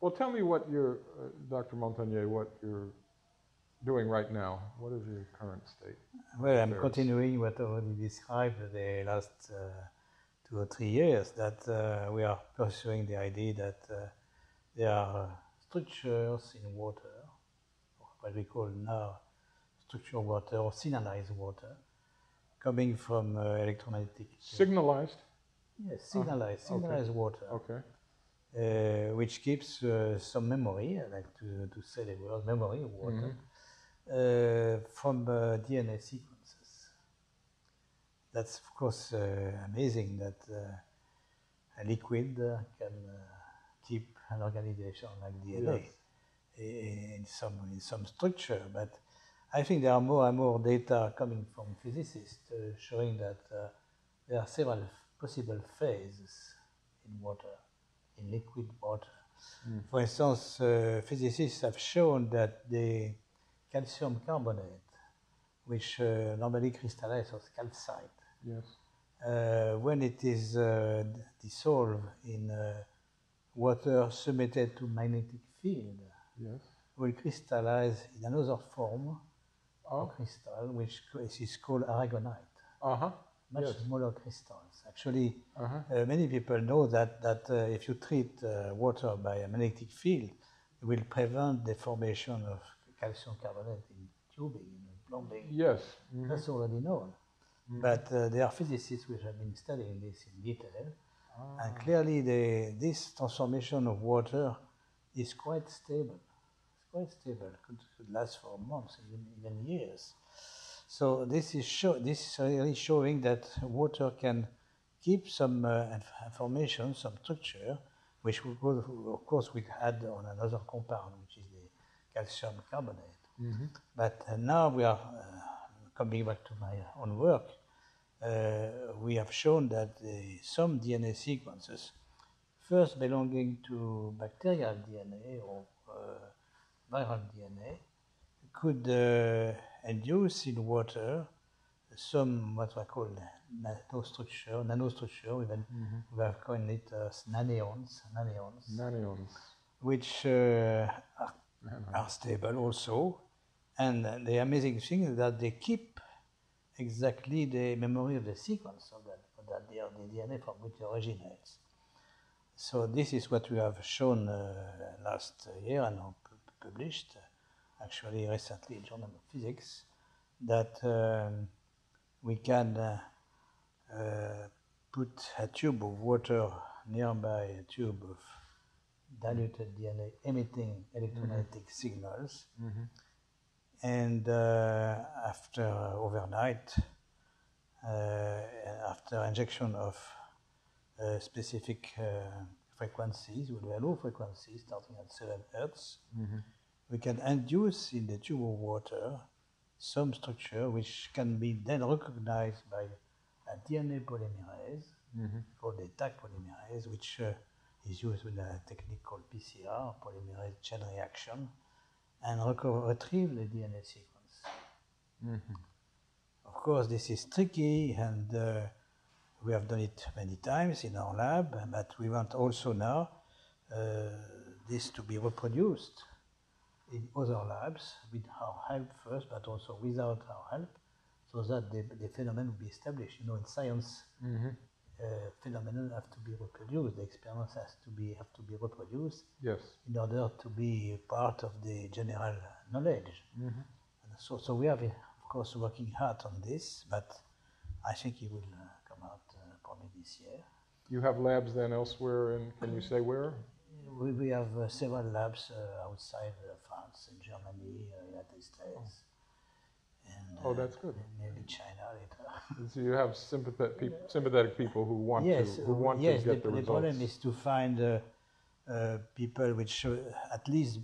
Well, tell me what you're, uh, Dr. Montagnier, what you're doing right now. What is your current state? Well, I'm affairs? continuing what I already described the last uh, two or three years that uh, we are pursuing the idea that uh, there are structures in water, what we call now structural water or signalized water, coming from uh, electromagnetic. Signalized? Yes, signalized, okay. signalized water, Okay. Uh, which keeps uh, some memory, like to, to say the word memory of water, uh, from uh, DNA sequences. That's, of course, uh, amazing that uh, a liquid uh, can uh, keep an organization like DNA i- in, some, in some structure. But I think there are more and more data coming from physicists uh, showing that uh, there are several possible phases in water, in liquid water. For instance, uh, physicists have shown that the calcium carbonate, which uh, normally crystallizes as calcite, Yes. uh, when it is uh, dissolved in uh, water submitted to magnetic field, Yes. will crystallize in another form Oh. of crystal, which is called aragonite, Uh huh. much Yes. smaller crystals. Actually, Uh-huh. uh, many people know that, that uh, if you treat uh, water by a magnetic field, it will prevent the formation of calcium carbonate in tubing, in plumbing. Yes. Mhm. That's already known. But uh, there are physicists which have been studying this in detail, and clearly the, this transformation of water is quite stable. It's quite stable. Could, could last for months, even, even years. So this is show, this is really showing that water can keep some uh, information, some structure, which we could, of course we add on another compound, which is the calcium carbonate. But uh, now we are uh, coming back to my own work. Uh, we have shown that some DNA sequences, first belonging to bacterial DNA or uh, viral DNA, could uh, induce in water some what we call nanostructure, nanostructure, even we have coined it as nanions, nanions Nanions. which uh, are, are stable also. And the amazing thing is that they keep exactly the memory of the sequence of that, of that the, the DNA from which it originates. So this is what we have shown uh, last year and published, actually recently in Journal of Physics, that um, we can uh, uh, put a tube of water nearby a tube of diluted DNA emitting electromagnetic signals. And uh, after overnight, uh, after injection of uh, specific uh, frequencies, with very low frequencies starting at 7 hertz, we can induce in the tube of water some structure which can be then recognized by a DNA polymerase called the Taq polymerase, which uh, is used with a technique called PCR, polymerase chain reaction, and reco- retrieve the DNA sequence. Of course, this is tricky, and uh, we have done it many times in our lab, but we want also now uh, this to be reproduced in other labs with our help first, but also without our help, so that the, the phenomenon will be established. You know, in science, uh, phenomenon have to be reproduced. The experiments has to be have to be reproduced Yes. in order to be part of the general knowledge. And so, so we are, of course, working hard on this, but I think it will uh, come out uh, probably this year. You have labs then elsewhere, and can you say where? We, we have uh, several labs uh, outside France, in Germany, uh, United States, and Oh, uh, that's good. maybe China later. So you have sympathetic, peop- sympathetic people who want yes, to who want yes. to get the, the, the problem is to find uh, uh, people which uh, at least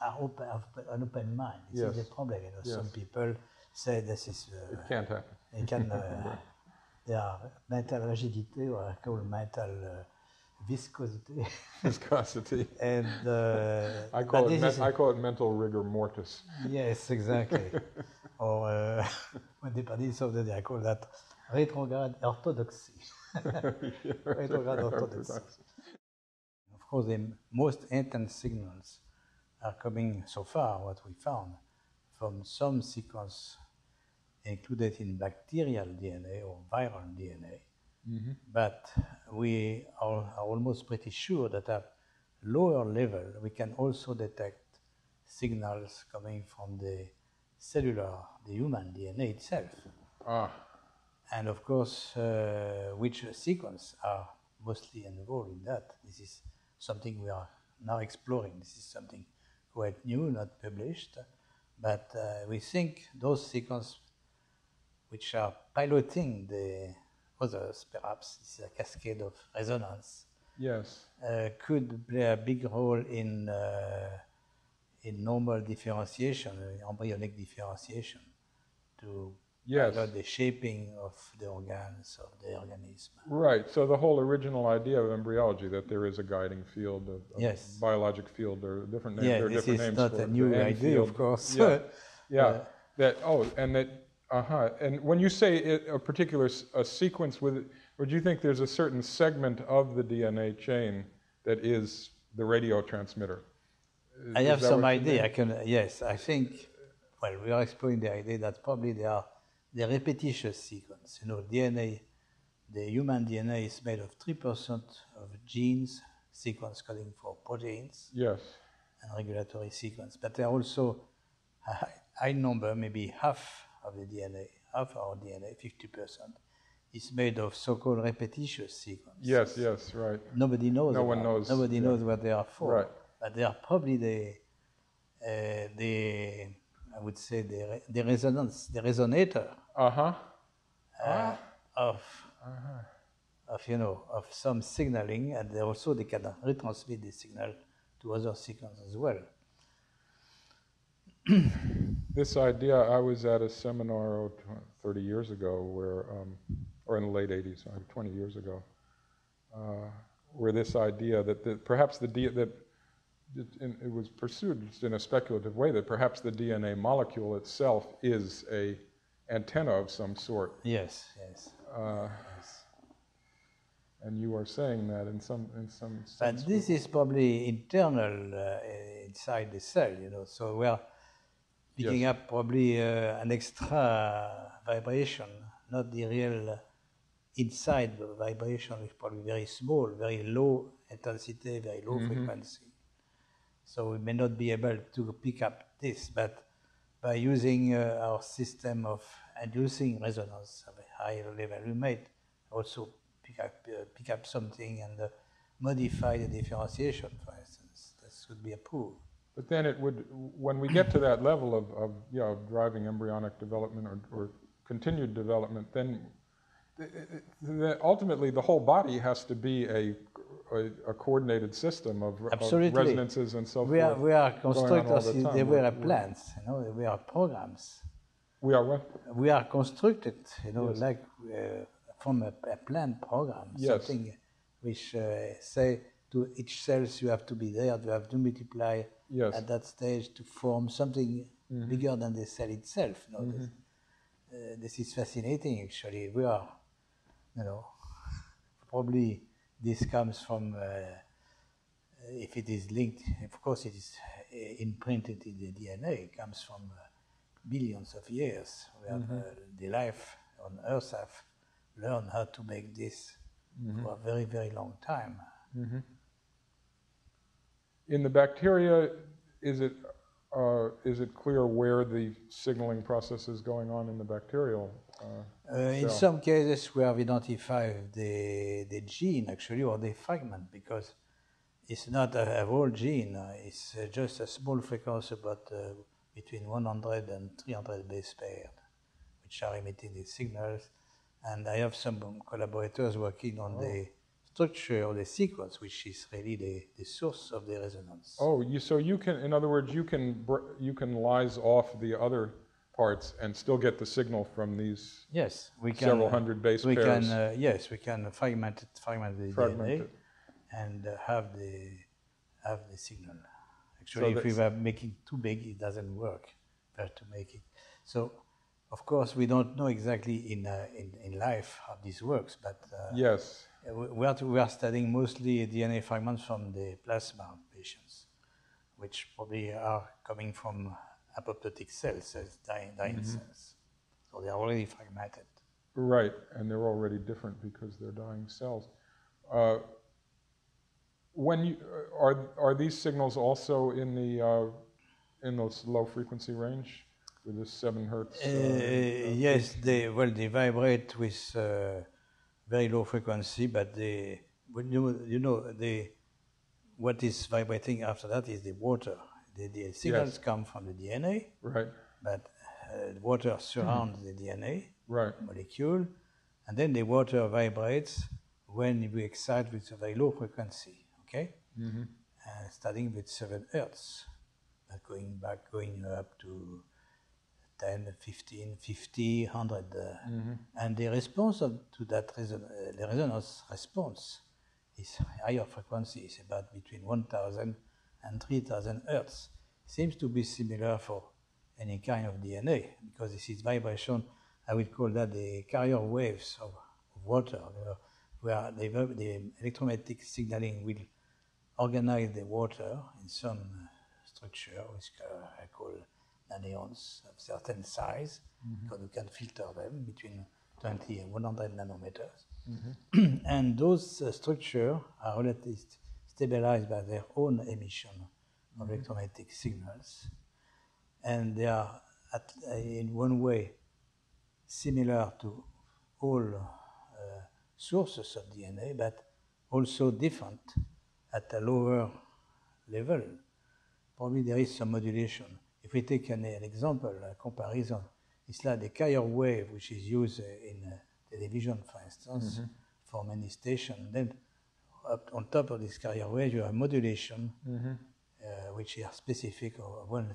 are open, have an open mind. This Yes. is the problem. You know, some people say this is uh, It can't happen. they can uh, they are mental rigidity or I call mental uh, viscosity, Viscosity. and uh, I call it this men- is- I call it mental rigor mortis. Yes, exactly. or uh, when they practice of the day, I call that retrograde orthodoxy. retrograde orthodoxy. Of course, the most intense signals are coming so far, what we found, from some sequence included in bacterial DNA or viral DNA. But we are, are almost pretty sure that at lower level, we can also detect signals coming from the cellular, the human DNA itself. Ah, And of course, uh, which sequence are mostly involved in that. This is something we are now exploring. This is something quite new, not published, but uh, we think those sequences which are piloting the others, perhaps this is a cascade of resonance, yes. uh, could play a big role in uh, in normal differentiation, uh, embryonic differentiation, to Yes. the shaping of the organs of the organism. Right. So the whole original idea of embryology that there is a guiding field, of, of Yes. biologic field, or different names. Yeah, there are this different is names not a new idea, of course. Yeah. Yeah. Uh, that. Oh, and that. Uh huh. And when you say it, a particular s- a sequence with, or do you think there's a certain segment of the DNA chain that is the radio transmitter? I have some idea. mean? I can. Yes, I think. Well, we are exploring the idea that probably they are the repetitious sequence. You know, DNA, the human DNA is made of three percent of genes, sequence coding for proteins, Yes. and regulatory sequence. But there are also a high number, maybe half of the DNA, half our DNA, fifty percent, is made of so-called repetitious sequence. Yes. Yes. Right. Nobody knows. No one knows, Nobody yeah. knows what they are for. Right. But they are probably the, uh, the I would say the, the resonance, the resonator Uh huh. uh, of Uh-huh. of you know of some signaling, and they also they can retransmit the signal to other sequences as well. This idea, I was at a seminar oh, 30 years ago, where, um, or in the late 80s, uh, 20 years ago, uh, where this idea that the, perhaps the D, that it, it was pursued just in a speculative way that perhaps the DNA molecule itself is a antenna of some sort, Yes, yes. uh, and you are saying that in some in some But this is probably internal uh, inside the cell, you know. So we are picking Yes. up probably uh, an extra vibration, not the real inside vibration, which is probably very small, very low intensity, very low frequency. So we may not be able to pick up this, but by using uh, our system of inducing resonance at a higher level, we might also pick up, uh, pick up something and uh, modify the differentiation, for instance. This would be approved. But then it would, when we get to that level of, of you know, driving embryonic development or, or continued development, then th- th- ultimately the whole body has to be a, a, a coordinated system of, of resonances and so We are, we are going on all constructors, the they were plants, you know, we are programs. We are what? we are constructed, you know, Yes. like uh, from a, a planned program, Yes. something which uh, say to each cells you have to be there, you have to multiply Yes. Mm-hmm. at that stage to form something bigger than the cell itself. You know, this, uh, this is fascinating. Actually, we are, you know, probably this comes from. Uh, if it is linked, of course, it is uh, imprinted in the DNA. It comes from uh, billions of years. We have, uh, the life on Earth have learned how to make this for a very, very long time. In the bacteria, is it, uh, is it clear where the signaling process is going on in the bacterial? Uh, Uh, in some cases, we have identified the, the gene actually, or the fragment, because it's not a, a whole gene, it's uh, just a small frequency, about uh, between 100 and 300 base pairs, which are emitting the signals. And I have some collaborators working on the structure of the sequence, which is really the, the source of the resonance. Oh, you, so you can, in other words, you can, br- you can lyse off the other parts and still get the signal from these Yes, we can. several hundred base we pairs. can uh, yes we can fragment it, fragment the Fragment DNA it. and uh, have the have the signal. Actually, if we were making too big, it doesn't work. Have to make it. So, of course, we don't know exactly in uh, in, in life how this works, but uh, Yes, we- We are, we are studying mostly DNA fragments from the plasma patients, which probably are coming from apoptotic cells, cells dying, dying cells. So they are already fragmented. Right, and they're already different because they're dying cells. Uh, when you uh, are are these signals also in the uh, in those low frequency range with this seven hertz? Uh, uh, yes, they well they vibrate with uh, very low frequency, but when you you know they what is vibrating after that is the water. The, the signals Yes. come from the DNA, right, but uh, water surrounds the DNA right, molecule, and then the water vibrates when we excite with a very low frequency. Okay, hmm uh, starting with 7 hertz, but going back, going up to 10, 15, 50, 100. Uh, And the response of, to that reson- uh, the resonance response is higher frequency, is about between 1000 and 3000 hertz. Seems to be similar for any kind of DNA because this is vibration. I would call that the carrier waves of, of water, uh, where the, the electromagnetic signaling will organize the water in some uh, structure, which uh, I call nanions of certain size, because we can filter them between 20 and 100 nanometers. and those uh, structures are relatively stabilized by their own emission of electromagnetic signals. And they are, at, uh, in one way, similar to all uh, sources of DNA, but also different at a lower level. Probably there is some modulation. Take an, example, a comparison, it's like the carrier wave which is used uh, in uh, television, for instance, for many stations. Then up on top of this carrier wave, you have modulation, uh, which are specific of one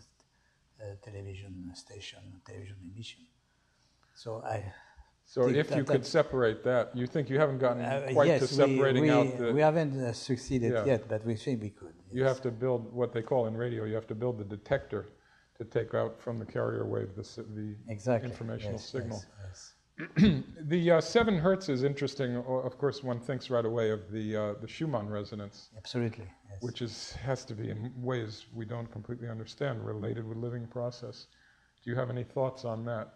uh, television station, television emission. So I So if you could sept that, you think you haven't gotten uh, quite yes, to separating we, we, out the. we haven't uh, succeeded Yeah. yet, but we think we could. You have to build what they call in radio. You have to build the detector to take out from the carrier wave the the exactly informational yes, signal. yes, yes. The uh, seven hertz is interesting. Of course, one thinks right away of the uh, the Schumann resonance, Absolutely. Yes. which is has to be in ways we don't completely understand related with living process. Do you have any thoughts on that?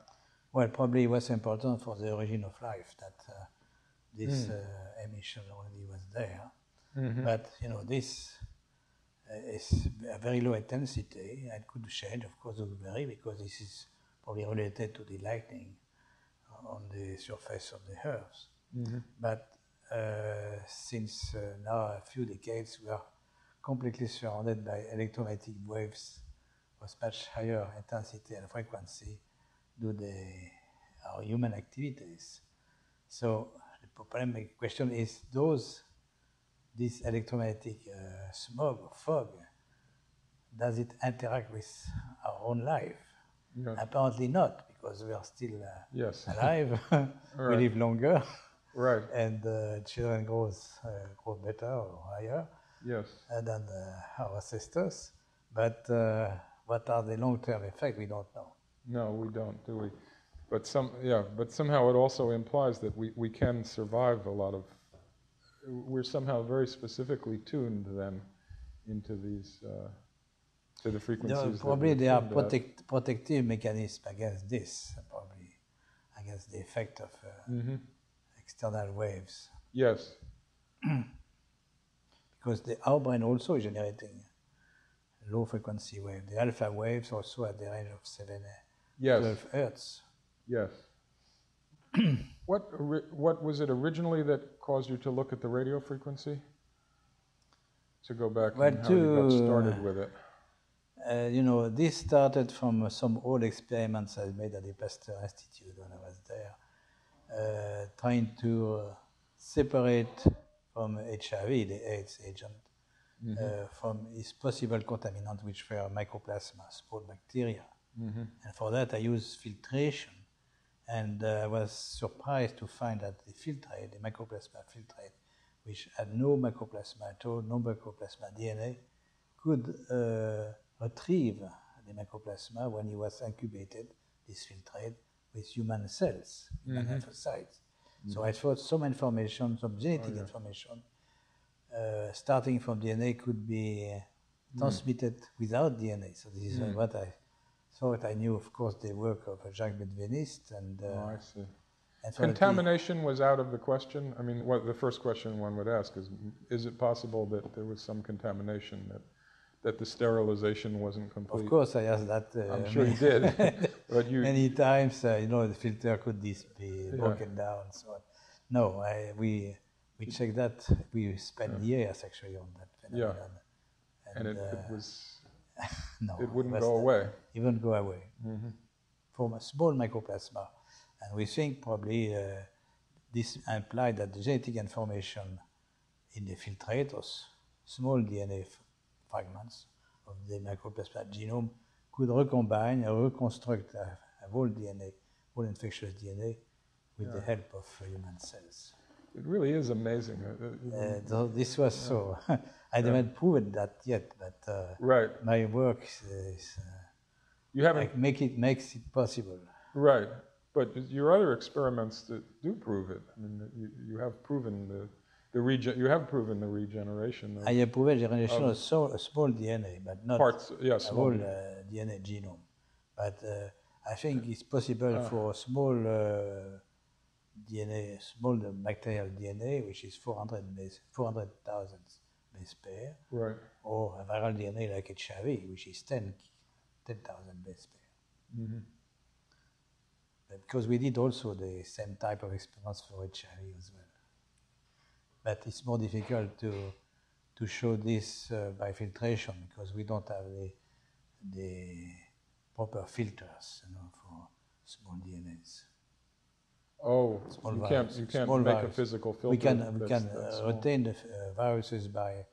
Well, probably it was important for the origin of life that uh, this uh, emission already was there. But you know, this uh, is a very low intensity and could change, of course, will because this is probably related to the lightning on the surface of the Earth. But uh, since uh, now a few decades, we are completely surrounded by electromagnetic waves of much higher intensity and frequency due to our human activities. So the problem, the question is, those this electromagnetic uh, smog or fog, does it interact with our own life? Apparently not, because we are still uh, Yes. alive. we Right. live longer, Right. and uh, children grows uh, grow better or higher Yes. uh, than uh, our ancestors. But uh, what are the long-term effects? We don't know. No, we don't, do we? But some, yeah, but somehow it also implies that we, we can survive a lot of. We're somehow very specifically tuned then into these uh, to the frequencies. that probably there are protect, protective mechanisms against this, probably against the effect of uh, Mhm. external waves, Yes. because the our brain also is generating low frequency wave. The alpha waves also at the range of seven, uh, Yes. 12 hertz. Yes. what what was it originally that caused you to look at the radio frequency? To go back Well, and how you got started with it. Uh, you know, this started from some old experiments I made at the Pasteur Institute when I was there, uh, trying to uh, separate from HIV, the AIDS agent, uh, from its possible contaminant, which were mycoplasma, small bacteria. And for that, I used filtration. And uh, I was surprised to find that the filtrate, the mycoplasma filtrate, which had no mycoplasma at all, no mycoplasma DNA, could uh, retrieve the mycoplasma when it was incubated, this filtrate, with human cells, human lymphocytes. So I thought some information, some genetic information, uh, starting from DNA, could be uh, transmitted without DNA. So this is uh, what I thought. I knew, of course, the work of Jacques Benveniste and. Uh, Oh, I see. and Contamination was out of the question. I mean, what the first question one would ask is: Is it possible that there was some contamination that that the sterilization wasn't complete? Of course, I asked that. Uh, I'm sure you did, but you many times, uh, you know, the filter could this be broken down so on. No, I, we we checked that. We spent years actually on that Yeah. phenomenon. and it, uh, it was no, it wouldn't go away. It wouldn't go away. From a small mycoplasma, and we think probably uh, this implied that the genetic information in the filtrators, small DNA fragments of the mycoplasma genome, could recombine and reconstruct a, a whole DNA, whole infectious DNA, with the help of human cells. It really is amazing. Uh, uh, know, Uh, so this was so. I haven't proven that yet, but uh, right. my work is, uh, You haven't like make it makes it possible. right, but your other experiments that do prove it. I mean, you, you have proven the the regen. You have proven the regeneration of I have proven generation of so, a small DNA, but not parts. Yeah, a small. whole uh, DNA genome. But uh, I think it's possible Ah. for small uh, DNA, small bacterial DNA, which is 400 base, 400,000 base pair, Right. or a viral DNA like HIV, which is 10 10,000 base pair. Mm-hmm. Because we did also the same type of experiments for HIV as well. But it's more difficult to to show this uh, by filtration because we don't have the the proper filters, you know, for small DNAs. Oh, Small you can't you can't small make virus. a physical filter. we can we can uh, retain the uh, viruses by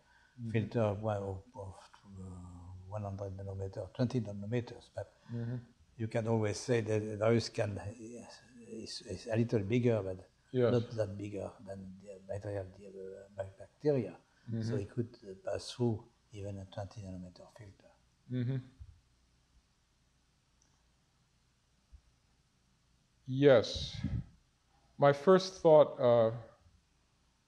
filter of, one- of, of uh, 100 nanometers, 20 nanometers, but Mm-hmm. you can always say that the virus can is, is a little bigger, but Yes. not that bigger than the bacterial the, uh, bacteria. Mm-hmm. So it could uh, pass through even a 20 nanometer filter. Mm-hmm. Yes. My first thought, uh,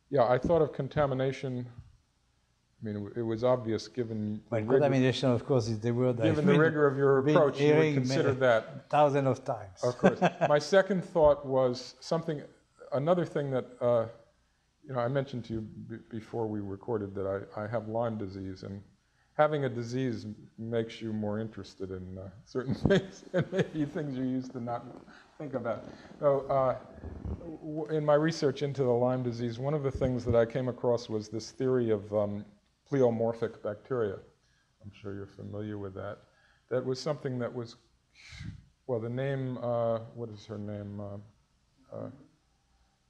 yeah, I thought of contamination. I mean, it was obvious given Well, rigor, contamination, of course, is the word I've given the rigor of your approach. You would consider that thousands of times. Of course. My second thought was something, another thing that, uh, you know, I mentioned to you b- before we recorded that I, I have Lyme disease, and having a disease makes you more interested in uh, certain things, and maybe things you used to not think about. So, uh, w- in my research into the Lyme disease, one of the things that I came across was this theory of um, pleomorphic bacteria. I'm sure you're familiar with that. That was something that was well, the name, uh, what is her name? Uh, uh,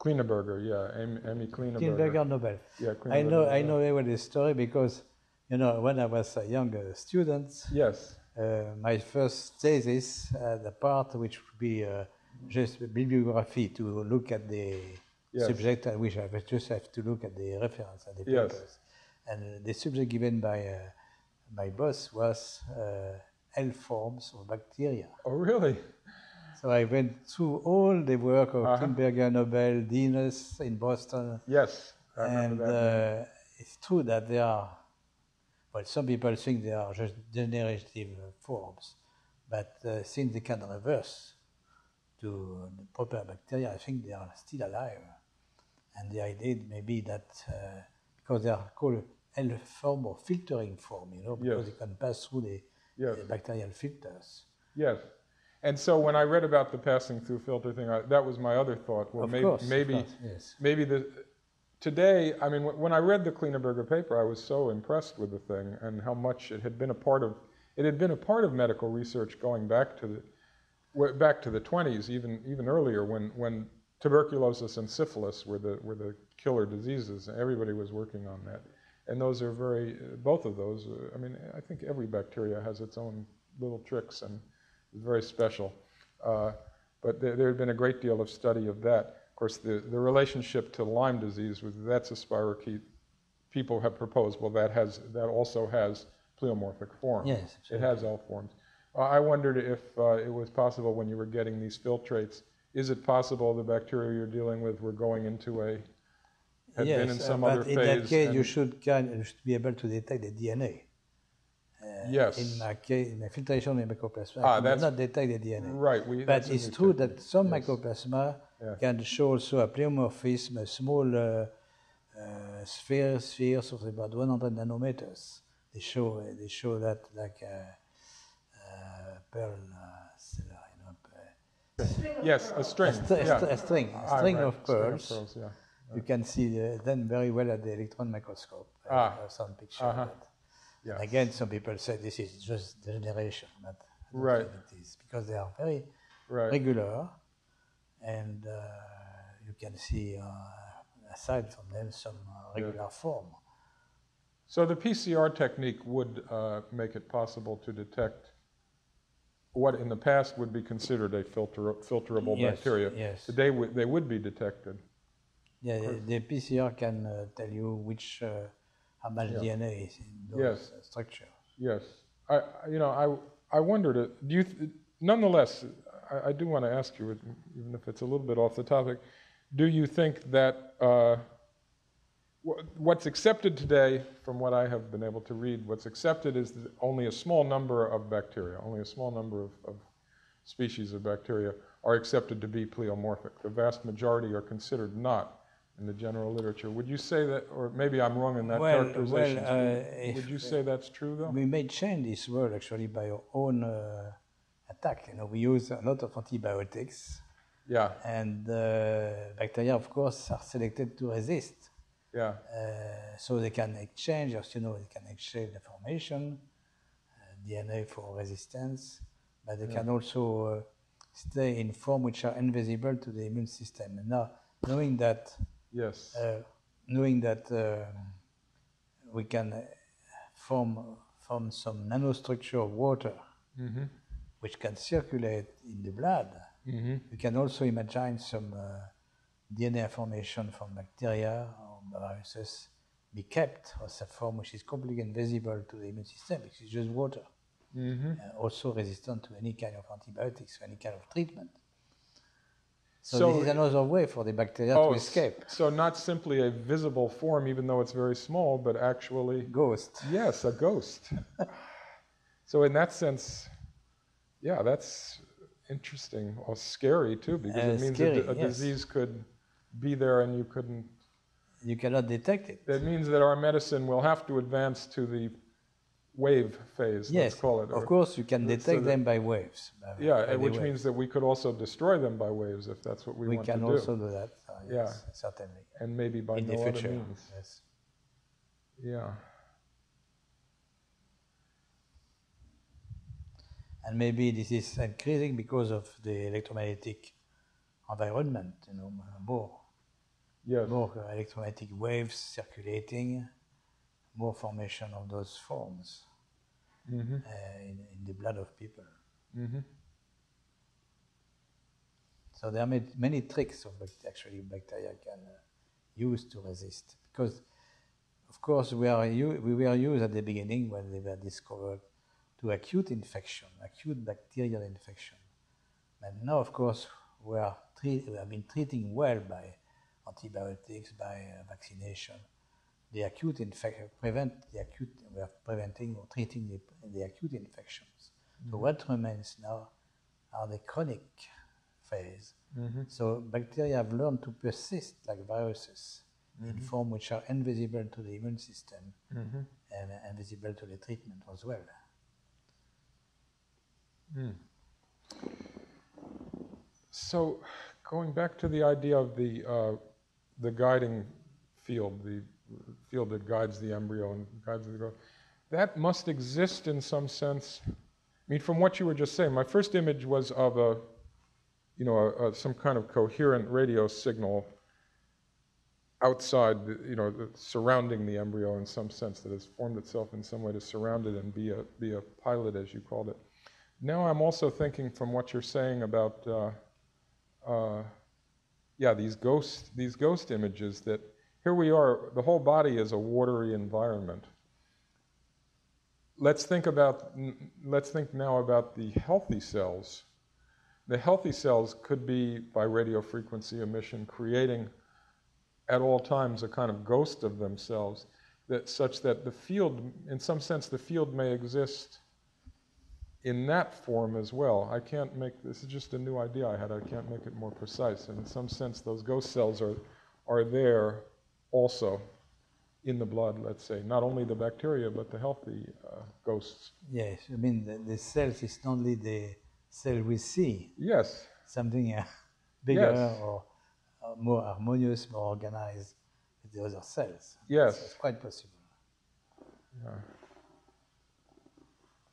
Klieneberger, yeah, Amy, Amy Klieneberger. Tinberger Nobel. Yeah, I know, I know very this story because, you know, when I was a young uh, student, Yes, uh, my first thesis, uh, the part which would be uh, just bibliography to look at the Yes. subject, and which I just have to look at the reference and the Yes. papers. And uh, the subject given by uh, my boss was uh, L forms of bacteria. oh, really? So I went through all the work of Uh-huh. Tinberger Nobel, Dienes in Boston, Yes, I and uh, it's true that they are, well, some people think they are just degenerative uh, forms, but uh, since they can reverse to the proper bacteria, I think they are still alive. And the idea may be that uh, because they are called L form or filtering form, you know, because Yes. they can pass through the, Yes. the bacterial filters. yes. And so when I read about the passing through filter thing, I, that was my other thought. Well, Of maybe, course, of maybe, course, yes. maybe the today. I mean, wh- when I read the Klieneberger paper, I was so impressed with the thing and how much it had been a part of. It had been a part of medical research going back to the back to the 20s, even even earlier, when when tuberculosis and syphilis were the were the killer diseases. Everybody was working on that, and those are very both of those. Uh, I mean, I think every bacteria has its own little tricks and is very special. Uh, but there, there had been a great deal of study of that. Of course, the, the relationship to Lyme disease was that's a spirochete. People have proposed, well, that has that also has pleomorphic forms. Yes, it has all forms. Uh, I wondered if uh, it was possible when you were getting these filtrates, is it possible the bacteria you're dealing with were going into a had yes, been in some uh, other but in phase? that case, you should, you should be able to detect the DNA. yes, In my case, in the filtration of mycoplasma, Ah, I that's- not detect the DNA. right. We, But it's true that some Yes. mycoplasma Yeah. can show also a pleomorphism, a small uh, uh, sphere, spheres of about 100 nanometers. They show uh, they show that like a, uh pearl, uh, cellar, you know, uh, Yes, a string. a, st- a yeah. a string, a Ah, string right, of pearls. pearls, yeah. You can see uh, them very well at the electron microscope. Uh, Ah. Some picture Uh-huh. of that. Again, some people say this is just degeneration, but Right. it is because they are very Right. regular, and uh, you can see uh, aside from them some uh, regular form. So the PCR technique would uh, make it possible to detect what in the past would be considered a filter, filterable Yes, bacteria. yes. Today they would be detected. Yeah, the, the PCR can uh, tell you which uh, how much DNA is in those Yes. uh, structures. Yes, I, you know, I, I wondered, uh, do you, th- nonetheless, I, I do want to ask you, even if it's a little bit off the topic, do you think that uh, what's accepted today, from what I have been able to read, what's accepted is that only a small number of bacteria, only a small number of, of species of bacteria are accepted to be pleomorphic. The vast majority are considered not in the general literature. Would you say that, or maybe I'm wrong in that Well, characterization? well, uh, Would you say that's true, though? We may change this world actually by our own uh, attack. You know, we use a lot of antibiotics, Yeah, and uh, bacteria, of course, are selected to resist. Yeah, Uh, so they can exchange, as you know, they can exchange information, uh, DNA for resistance, but they can also uh, stay in form which are invisible to the immune system. And now, knowing that, yes, uh, knowing that uh, we can uh, form form some nanostructure of water, Mm-hmm. which can circulate in the blood, Mm-hmm. we can also imagine some uh, DNA information from bacteria or viruses be kept as a form which is completely invisible to the immune system, which is just water, Mm-hmm. uh, also resistant to any kind of antibiotics or any kind of treatment. So, So- this is another way for the bacteria Oh, to escape. so not simply a visible form, even though it's very small, but actually, Ghost. yes, a ghost. so in that sense, yeah, that's interesting or scary too, because Uh, it means scary, a, a yes. disease could be there and you couldn't. You cannot detect it. That means that our medicine will have to advance to the wave phase. Yes, let's call it. of course you can so detect that- them by waves. by- Yeah, which waves. means that we could also destroy them by waves if that's what we, we want to do, We can also do that. uh, yes, certainly. and maybe by in no the other future. means. Yes. Yeah. And maybe this is increasing because of the electromagnetic environment, you know, more, Yes. more electromagnetic waves circulating, more formation of those forms Mm-hmm. uh, in, in the blood of people. Mm-hmm. So there are ma- many tricks of bact- actually bacteria can uh, use to resist. Because, of course, we, are u- we were used at the beginning when they were discovered to acute infection, acute bacterial infection. And now, of course, we, are treat- we have been treating well by antibiotics, by uh, vaccination. The acute infection, prevent the acute, we are preventing or treating the, the acute infections. So what remains now are the chronic phase. Mm-hmm. So bacteria have learned to persist like viruses in form which are invisible to the immune system Mm-hmm. and invisible to the treatment as well. So, going back to the idea of the uh, the guiding field, the field that guides the embryo and guides the growth, that must exist in some sense. I mean, from what you were just saying, my first image was of a, you know, a, a, some kind of coherent radio signal outside, you know, surrounding the embryo in some sense that has formed itself in some way to surround it and be a be a pilot, as you called it. Now I'm also thinking from what you're saying about. Uh, uh, yeah, these ghost these ghost images that here we are, the whole body is a watery environment. Let's think about let's think now about the healthy cells. the healthy cells could be by radio frequency emission creating at all times a kind of ghost of themselves that such that the field in some sense the field may exist in that form as well i can't make this is just a new idea i had i can't make it more precise and in some sense those ghost cells are are there also in the blood let's say not only the bacteria but the healthy uh, ghosts Yes, I mean the, the cells is not only the cell we see, yes something uh, bigger Yes. or uh, more harmonious, more organized with the other cells. Yes. So it's quite possible. Yeah.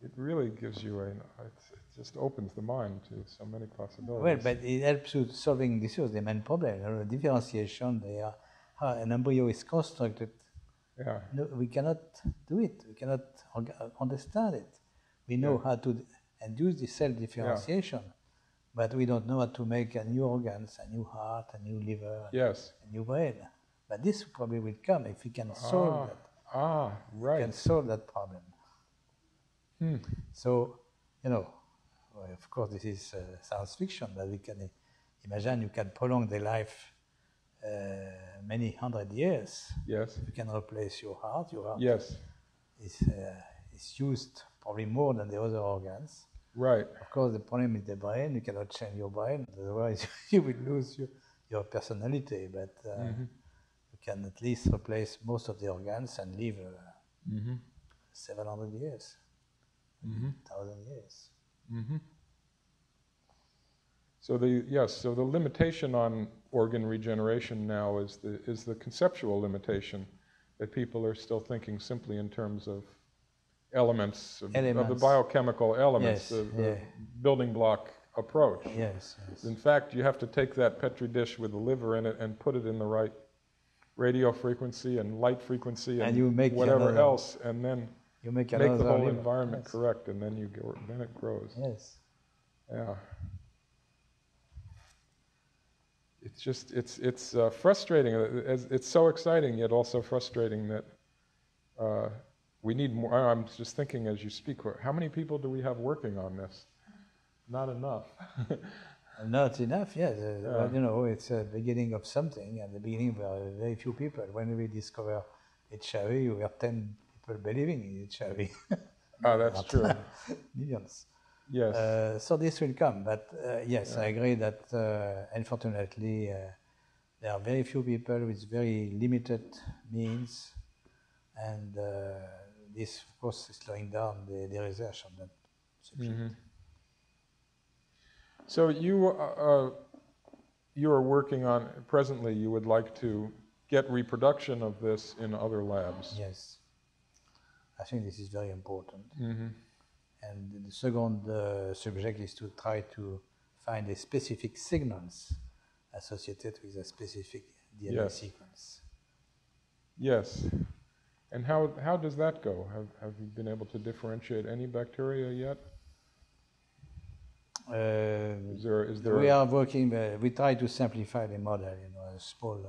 It really gives you a, it just opens the mind to so many possibilities. Well, but it helps with solving this is the main problem. you know, the differentiation, they are, how an embryo is constructed. yeah, No, we cannot do it. We cannot understand it. We know Yeah. how to induce the cell differentiation, but we don't know how to make a new organs, a new heart, a new liver, yes. a new brain. But this probably will come if we can solve ah, that. ah, We right. can solve that problem. Hmm. So, you know, of course, this is uh, science fiction, but we can imagine you can prolong the life uh, many hundred years. Yes, You can replace your heart. Your heart yes, is, uh, is used probably more than the other organs. right. Of course, the problem is the brain. You cannot change your brain, otherwise you will lose your, your personality. But uh, Mm-hmm. you can at least replace most of the organs and live uh, Mm-hmm. 700 years, Mm-hmm. 1,000 years. Mm-hmm. So the yes, so the limitation on organ regeneration now is the is the conceptual limitation that people are still thinking simply in terms of elements of, of the biochemical elements, Yes, the, the yeah. building block approach. Yes, yes. In fact, you have to take that petri dish with the liver in it and put it in the right radio frequency and light frequency and, And you make whatever another- else, and then You make make the whole environment yes. correct, and then you go, then it grows. Yes. Yeah. It's just it's it's uh, frustrating. Uh, It's, so exciting yet also frustrating that uh, we need more. I'm just thinking as you speak. How many people do we have working on this? Not enough. Not enough, yes. Yeah. You know, it's a beginning of something. At the beginning, there were very few people. When we discovered HIV, we were 10 people believing in HIV. Ah, that's true. Millions. Yes. Uh, so this will come. But uh, yes, I agree that uh, unfortunately, uh, there are very few people with very limited means. And uh, this, of course, is slowing down the, the research on that subject. Mhm. So you uh, you are working on presently. You would like to get reproduction of this in other labs. Yes. I think this is very important. hmm And the second uh, subject is to try to find the specific signals associated with a specific DNA Yes. sequence. Yes. And how, how does that go? Have, have you been able to differentiate any bacteria yet? Uh, Is there, is there we a- are working, uh, we try to simplify the model, you know, a small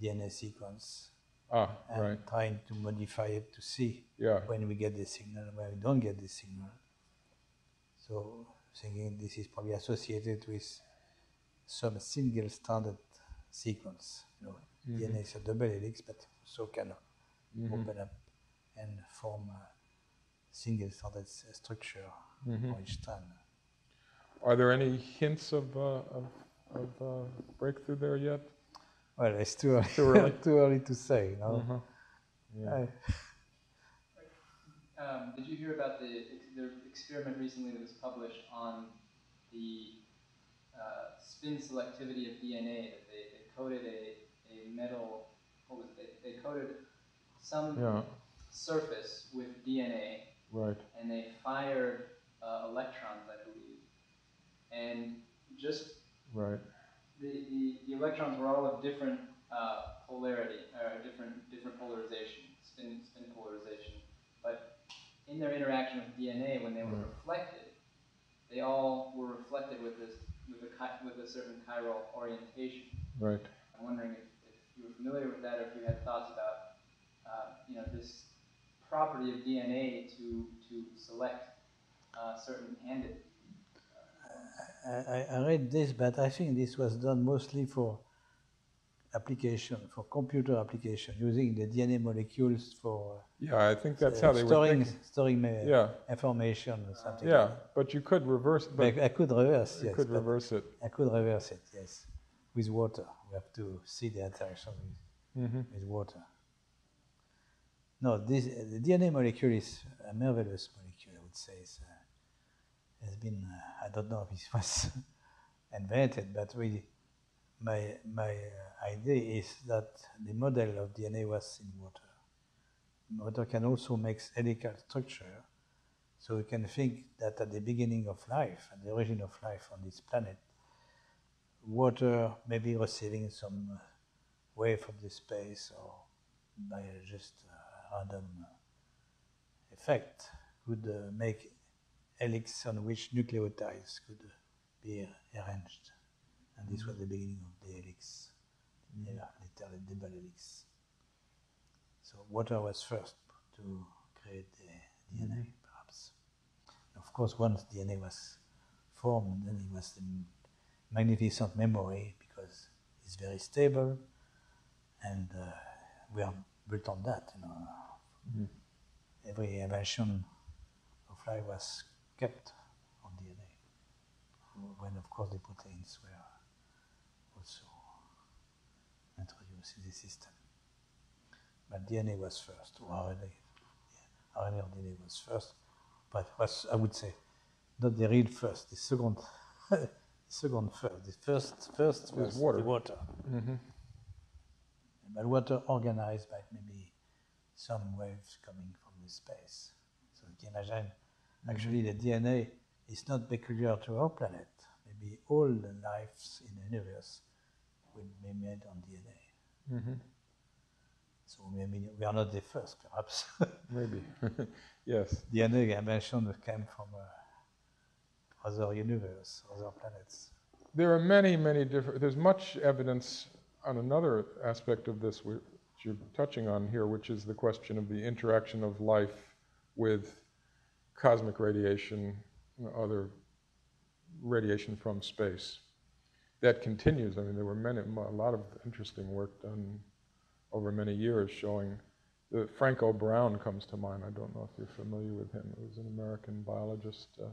DNA sequence, ah, and right, trying to modify it to see yeah, when we get the signal, when we don't get the signal. So, thinking this is probably associated with some single stranded sequence. You know, DNA is a double helix, but so can open up and form a single stranded s- structure for each strand. Are there any hints of, uh, of, of uh, breakthrough there yet? Well, it's too early, Too early? too early to say. You know? Uh-huh. Yeah. I- Um, did you hear about the, the experiment recently that was published on the uh, spin selectivity of DNA? That they, they coated a, a metal, what was it? They, they coated some Yeah, surface with DNA right, and they fired uh, electrons, I believe. And just right, the, the, the electrons were all of different uh, polarity, or different, different polarization, spin, spin polarization. But in their interaction with DNA, when they were Right. reflected, they all were reflected with this, with a, with a certain chiral orientation. right. I'm wondering if, if you were familiar with that, or if you had thoughts about, uh, you know, this property of DNA to, to select uh, certain candidates. I, I read this, but I think this was done mostly for application, for computer application, using the DNA molecules for Yeah, I think that's uh, how they were storing thinking. storing Yeah. information or something. Yeah, but you could reverse, but I could reverse, you yes. could reverse it. I could reverse it, yes, with water. We have to see the interaction with, hmm with water. No, this the DNA molecule is a marvelous molecule. I would say uh, has been. Uh, I don't know if it was invented, but we, my my uh, idea is that the model of DNA was in water. Water can also make helical structure, so we can think that at the beginning of life, at the origin of life on this planet, water may be receiving some uh, wave from the space or by just random effect could uh, make helix on which nucleotides could be arranged. And this was the beginning of the helix, later the double helix. So water was first to create the DNA, perhaps. Of course, once DNA was formed, then it was the magnificent memory because it's very stable, and uh, we are built on that. You know, every invention of life was kept on DNA. When, of course, the proteins were also introduced in the system. But DNA was first, or RNA. Yeah, RNA or DNA was first, but was, I would say, not the real first, the second, second first. The first, first was water. the water. hmm But water organized by maybe some waves coming from the space. So you can imagine, actually, the DNA is not peculiar to our planet. Maybe all the lives in the universe will be made on DNA. hmm So maybe we are not the first, perhaps. Maybe. yes. DNA I mentioned, came from uh, other universe, other planets. There are many, many different. There's much evidence on another aspect of this, which you're touching on here, which is the question of the interaction of life with cosmic radiation, other radiation from space. That continues. I mean, there were many, a lot of interesting work done over many years showing. The Frank A. Brown comes to mind. I don't know if you're familiar with him. He was an American biologist. Uh,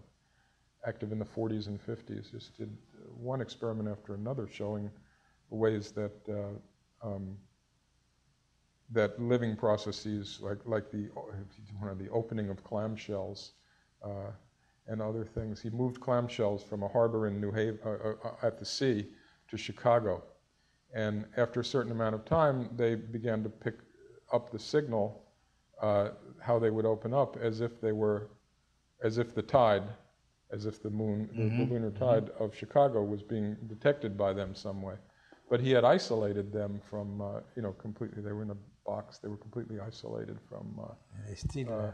active in the 40s and 50s, just did one experiment after another showing ways that uh, um, that living processes, like like the one of the opening of clamshells uh, and other things. He moved clamshells from a harbor in New Haven uh, uh, at the sea to Chicago, and after a certain amount of time, they began to pick up the signal uh, how they would open up as if they were as if the tide as if the moon, the, the lunar tide of Chicago was being detected by them some way. But he had isolated them from, uh, you know, completely. They were in a box. They were completely isolated from. Uh, They still Uh,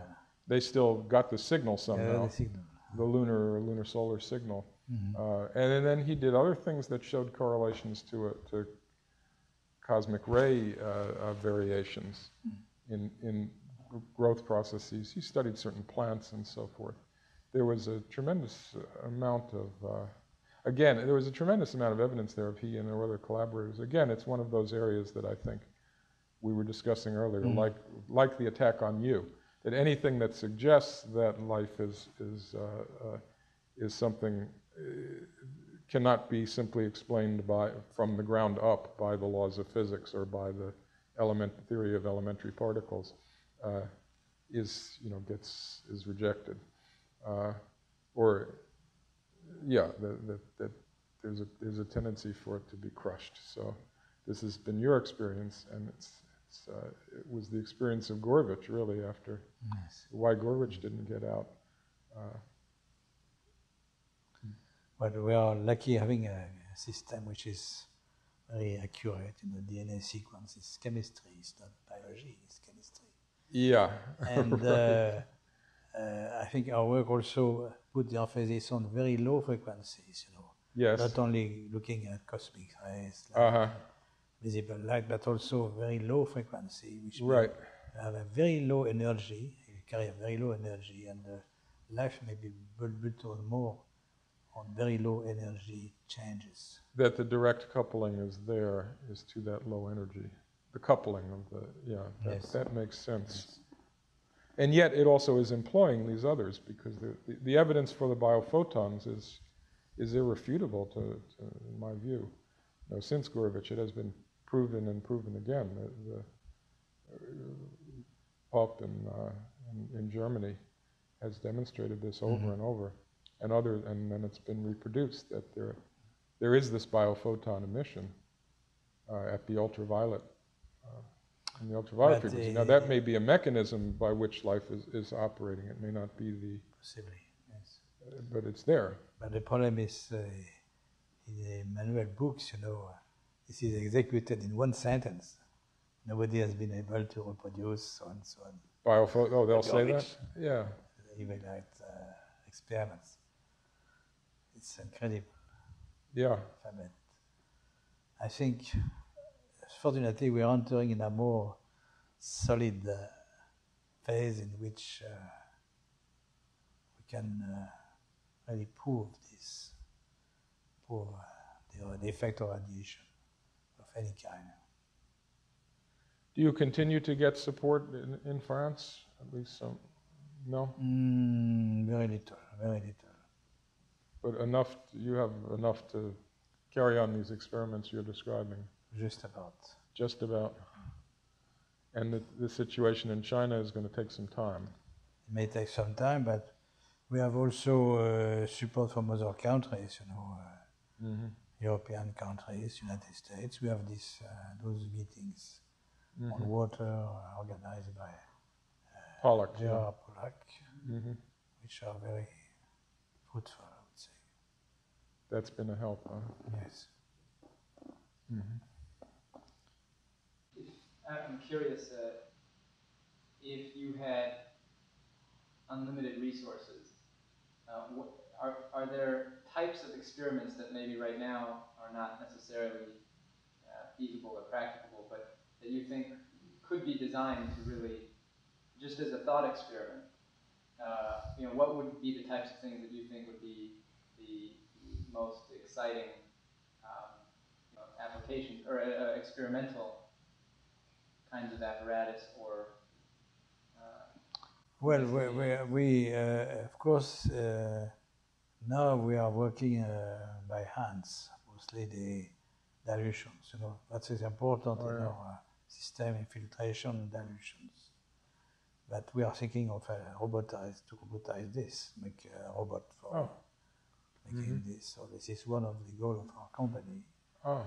they still got the signal somehow, the signal. the lunar lunar solar signal. Mhm. Uh, and then he did other things that showed correlations to it, to cosmic ray uh, uh, variations in in growth processes. He studied certain plants and so forth. There was a tremendous amount of uh, again, there was a tremendous amount of evidence there of he and their other collaborators. Again, it's one of those areas that I think we were discussing earlier, Mm. like like the attack on you. That anything that suggests that life is is uh, uh, is something uh, cannot be simply explained by from the ground up by the laws of physics or by the element theory of elementary particles uh, is you know gets is rejected uh, or yeah that, that, that there's a there's a tendency for it to be crushed so this has been your experience and it's, it's uh, it was the experience of Gurwitsch really after Yes. why Gurwitsch didn't get out uh, But we are lucky having a, system which is very accurate in the DNA sequence. It's chemistry, it's not biology, it's chemistry. yeah And uh, uh, I think our work also put the emphasis on very low frequencies, you know, yes not only looking at cosmic rays, like uh-huh visible light, but also very low frequency, which right have a very low energy, carry a very low energy, and uh, life may be built on more on very low energy changes. That the direct coupling is there is to that low energy. The coupling of the, yeah, that, Yes. that makes sense. And yet it also is employing these others because the, the, the evidence for the biophotons is, is irrefutable to, to, in my view. You know, since Gurwitsch, it has been proven and proven again. The, the uh, in, uh, in, in Germany has demonstrated this over and over, and other, and then it's been reproduced that there, there is this biophoton emission uh, at the ultraviolet, uh, in the ultraviolet But, frequency. uh, now that may be a mechanism by which life is, is operating. It may not be the, Possibly, yes. uh, but it's there. But the problem is, uh, in the manual books, you know, this is executed in one sentence. Nobody has been able to reproduce, so on, so on. Biopho- oh, they'll Like say that. Yeah, Even like uh, experiments. It's incredible. yeah. I mean, I think, fortunately, we are entering in a more solid uh, phase in which uh, we can uh, really prove this, prove uh, the, the effect of radiation any kind. Do you continue to get support in, in France? At least some, no, Mm, very little, very little. but enough. You have enough to carry on these experiments you're describing. Just about. Just about. And the, the situation in China is going to take some time. It may take some time, but we have also uh, support from other countries, you know, uh. European countries, United States. We have this, uh, those meetings Mm-hmm. on water uh, organized by Pollack. Yeah. Gerard Pollack, hmm which are very fruitful, I would say. That's been a help. Huh? Yes. If, I'm curious uh, if you had unlimited resources, uh, what, are, are there types of experiments that maybe right now are not necessarily uh, feasible or practicable, but that you think could be designed to really, just as a thought experiment, uh, you know, what would be the types of things that you think would be the most exciting um, you know, applications or uh, uh, experimental kinds of apparatus or uh, Well, we, we, we uh, of course, now we are working uh, by hands, mostly the dilutions. You know, that is important Oh, in our system infiltration and dilutions. But we are thinking of uh, robotize to robotize this, make a robot for Oh. making this. So this is one of the goals of our company, Oh,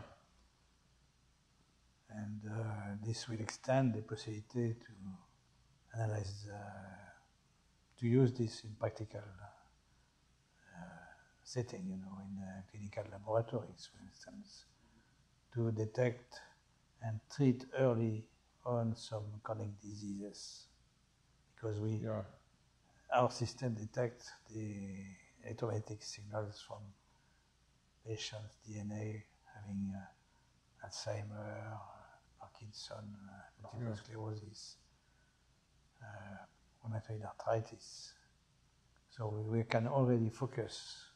and uh, this will extend the possibility to analyze, uh, to use this in practical uh, setting, you know, in clinical laboratories, for instance, to detect and treat early on some chronic diseases, because we yeah. our system detects the electromagnetic signals from patients' DNA having uh, Alzheimer, Parkinson, uh, multiple Yeah. sclerosis, uh, rheumatoid arthritis. So we, we can already focus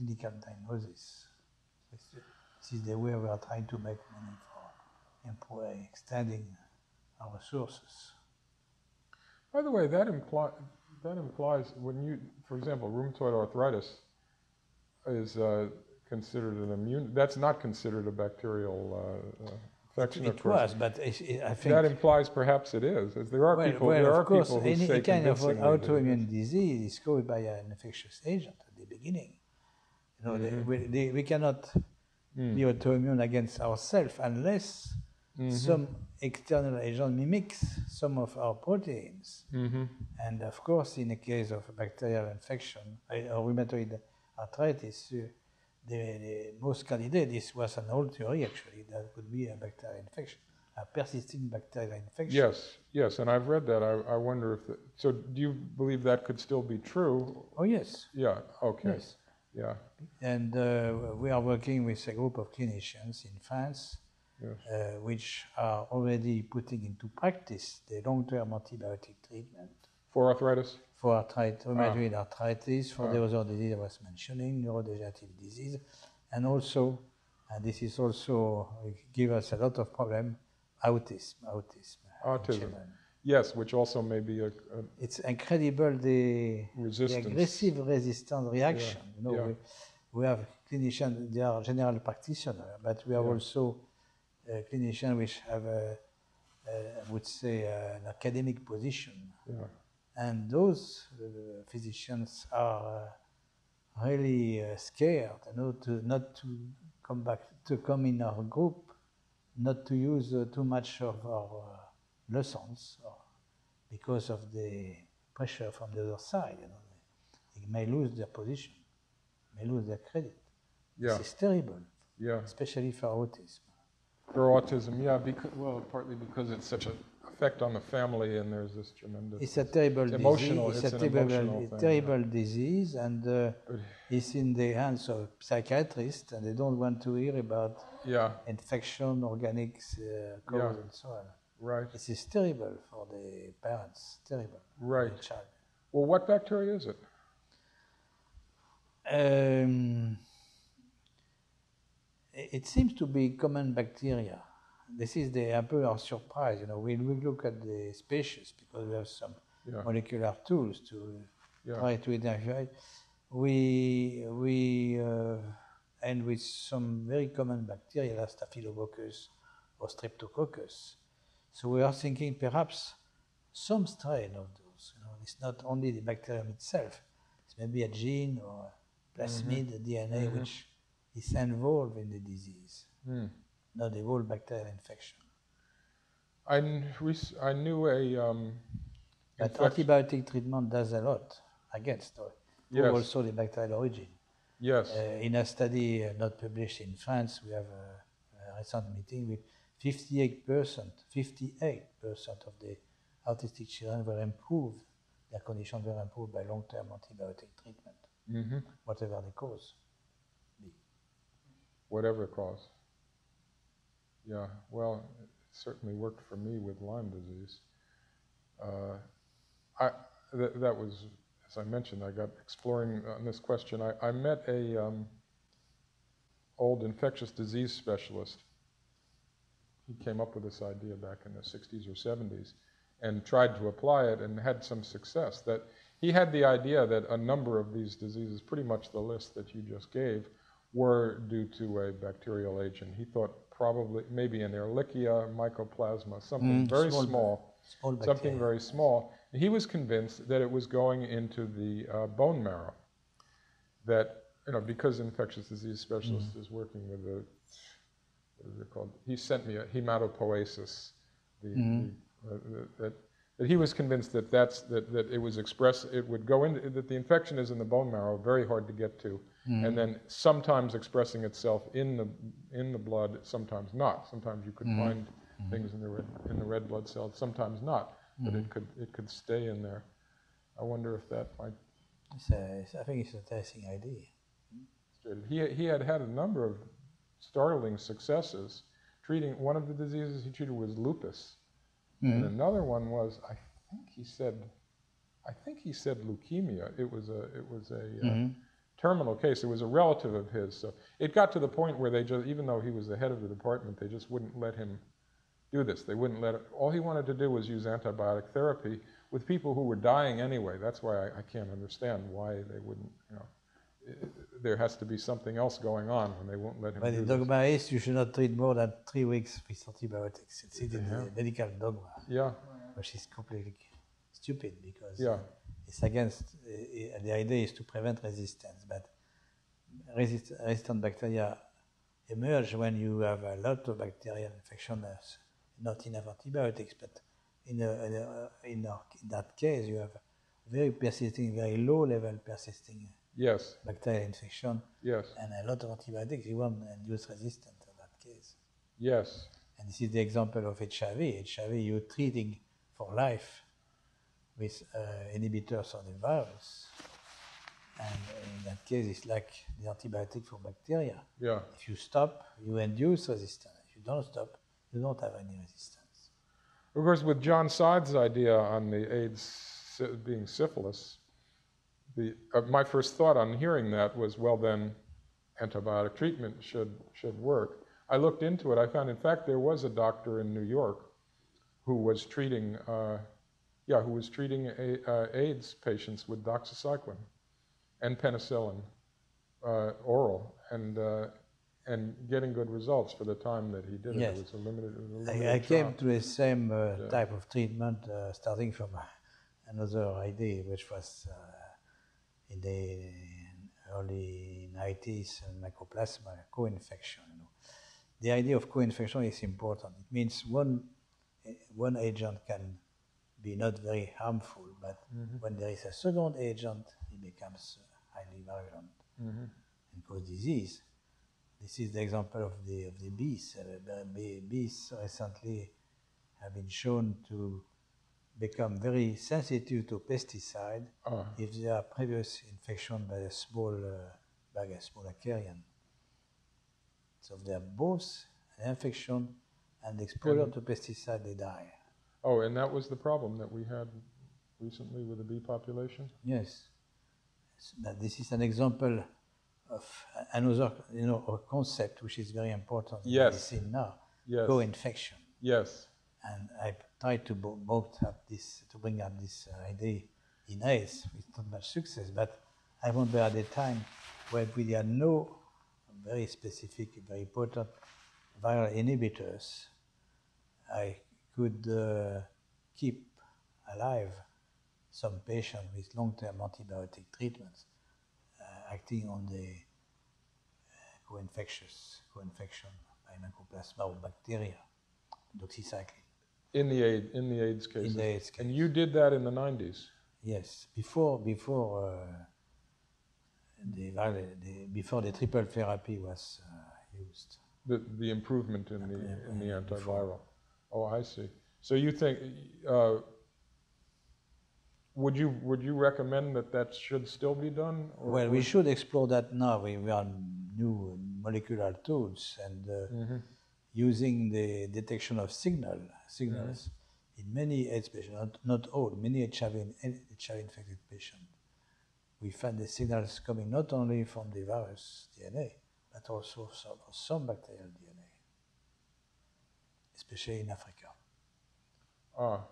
clinical diagnosis. This, is the way we are trying to make money for employing, extending our resources. By the way, that imply that implies when you, for example, rheumatoid arthritis is uh, considered an immune. That's not considered a bacterial uh, uh, infection. of It course. was, but it, it- I think That implies perhaps it is. As there are well, people. well, there are of course, people who any, say any kind of it autoimmune disease is caused by an infectious agent at the beginning. You know, Mm-hmm. the- we, the, we cannot Mm. be autoimmune against ourselves unless Mm-hmm. some external agent mimics some of our proteins. Mhm. And of course, in the case of a bacterial infection or rheumatoid arthritis, uh, the, the most candidate, this was an old theory actually, that could be a bacterial infection, a persisting bacterial infection. Yes, yes, and I've read that. I, I wonder if. The, so, do you believe that could still be true? Oh, yes. Yeah. Okay. Yes. Yeah. And uh, we are working with a group of clinicians in France, Yes. uh, which are already putting into practice the long-term antibiotic treatment For arthritis. for arthritis, Ah. rheumatoid arthritis, for the other disease I was mentioning, neurodegenerative disease, and also, and this is also uh, give us a lot of problem, autism, autism. Autism. Yes, which also may be a, a It's incredible the, the resistance. aggressive resistance reaction. You know, yeah. we, we have clinicians, they are general practitioners, but we have Yeah. also uh, clinicians which have, a, a, I would say, an academic position. Yeah. And those uh, physicians are uh, really uh, scared, you know, to not to come back, to come in our group, not to use uh, too much of our uh, lessons, or because of the pressure from the other side. You know, they, may lose their position, may lose their credit. Yeah. This is terrible, Yeah. especially for autism. For autism, yeah, because, well, partly because it's such an effect on the family and there's this tremendous. It's a terrible It's emotional, disease. it's a an terrible, thing, terrible disease, and uh, it's in the hands of psychiatrists, and they don't want to hear about Yeah, infection, organics, uh, cause, Yeah. and so on. Right, This is terrible for the parents. Terrible. right. the child. Well, what bacteria is it? Um, it seems to be common bacteria. This is the un peu our surprise. You know, when we look at the species because we have some Yeah, molecular tools to yeah, try to identify. We we uh, end with some very common bacteria like Staphylococcus or Streptococcus. So we are thinking perhaps some strain of those. You know, it's not only the bacterium itself. It's maybe a gene or a plasmid, a DNA, Mhm. which is involved in the disease, Hmm. not the whole bacterial infection. I, kn- rec- I knew a, um, But antibiotic treatment does a lot against or Yes. also the bacterial origin. yes, Uh, in a study uh, not published in France, we have a, a recent meeting with 58%, 58% of the autistic children were improved, their conditions were improved by long-term antibiotic treatment, hmm whatever the cause. whatever cause. Yeah, well, it certainly worked for me with Lyme disease. Uh, I, th- that was, as I mentioned, I got exploring on this question. I, I met a um, old infectious disease specialist. He came up with this idea back in the 60s or 70s and tried to apply it and had some success. That he had the idea that a number of these diseases, pretty much the list that you just gave, were due to a bacterial agent. He thought probably maybe an Ehrlichia mycoplasma, something Mm, very small small, something bacteria. very small. He was convinced that it was going into the uh, bone marrow. That you know, because infectious disease specialist is working with the what is it called? He sent me a hematopoiesis. The, Mhm. the, uh, that, that he was convinced that that's that, that it was express. It would go in that the infection is in the bone marrow, very hard to get to, Mm-hmm. and then sometimes expressing itself in the in the blood, sometimes not. Sometimes you could Mm-hmm. find things in the red, in the red blood cells, sometimes not. But Mm-hmm. it could it could stay in there. I wonder if that might. It's a, I think it's an interesting idea. He he had had a number of startling successes treating. One of the diseases he treated was lupus, and Mhm. another one was I think he said, I think he said leukemia. It was a it was a uh, Mhm. terminal case. It was a relative of his. So it got to the point where they just, even though he was the head of the department, they just wouldn't let him do this. They wouldn't let it. All he wanted to do was use antibiotic therapy with people who were dying anyway. That's why I, I can't understand why they wouldn't. You know, there has to be something else going on when they won't let him But the this. dogma is you should not treat more than three weeks with antibiotics. It's Yeah. the medical dogma, Yeah, which is completely stupid because yeah, it's against uh, the idea is to prevent resistance, but resist, resistant bacteria emerge when you have a lot of bacterial infection, uh, not enough antibiotics, but in, a, in, a, in, a, in that case you have very persisting, very low level persisting yes, bacterial infection yes, and a lot of antibiotics, you won't induce resistance in that case. yes, And this is the example of HIV. HIV, you're treating for life with uh, inhibitors of the virus. And in that case, it's like the antibiotic for bacteria. yeah, If you stop, you induce resistance. If you don't stop, you don't have any resistance. Of course, with John Side's idea on the AIDS being syphilis, the, uh, my first thought on hearing that was, well, then antibiotic treatment should, should work. I looked into it. I found, in fact, there was a doctor in New York who was treating, uh, yeah, who was treating a, uh, AIDS patients with doxycycline and penicillin, uh, oral, and uh, and getting good results for the time that he did it. Yes. It was a limited. It was a limited I, I came to the same uh, type of treatment uh, starting from another idea, which was uh, in the early 90s, and mycoplasma co-infection. You know. The idea of co-infection is important. It means one, one agent can be not very harmful, but when there is a second agent, it becomes uh, highly virulent and cause disease. This is the example of the of the bees. Uh, bees recently have been shown to become very sensitive to pesticide Ah. if they are previous infection by a small uh, bug, a small carrion. So if they are both an infection and exposure to pesticide, they die. Oh, and that was the problem that we had recently with the bee population. Yes. But this is an example of another, you know, a concept which is very important in medicine now. Yes. Co-infection. Yes. And I tried to bo- both this, to bring up this uh, idea in AIDS with not much success. But I remember at the time when we had no very specific, very potent viral inhibitors, I could uh, keep alive some patients with long-term antibiotic treatments uh, acting on the uh, co-infectious, co-infection by mycoplasma or bacteria, doxycycline. In the AIDS, in the AIDS cases. the AIDS And you did that in the 90s. Yes, before before uh, the, the before the triple therapy was uh, used. The, the improvement in the, in the antiviral. Oh, I see. So you think, uh, would you, would you recommend that that should still be done? Well, we should explore that now. We, we are new molecular tools and uh, Mm-hmm. Using the detection of signal signals in many AIDS patients, not, not all, many HIV, HIV infected patients. We find the signals coming not only from the virus DNA, but also some, some bacterial DNA, especially in Africa. Ah.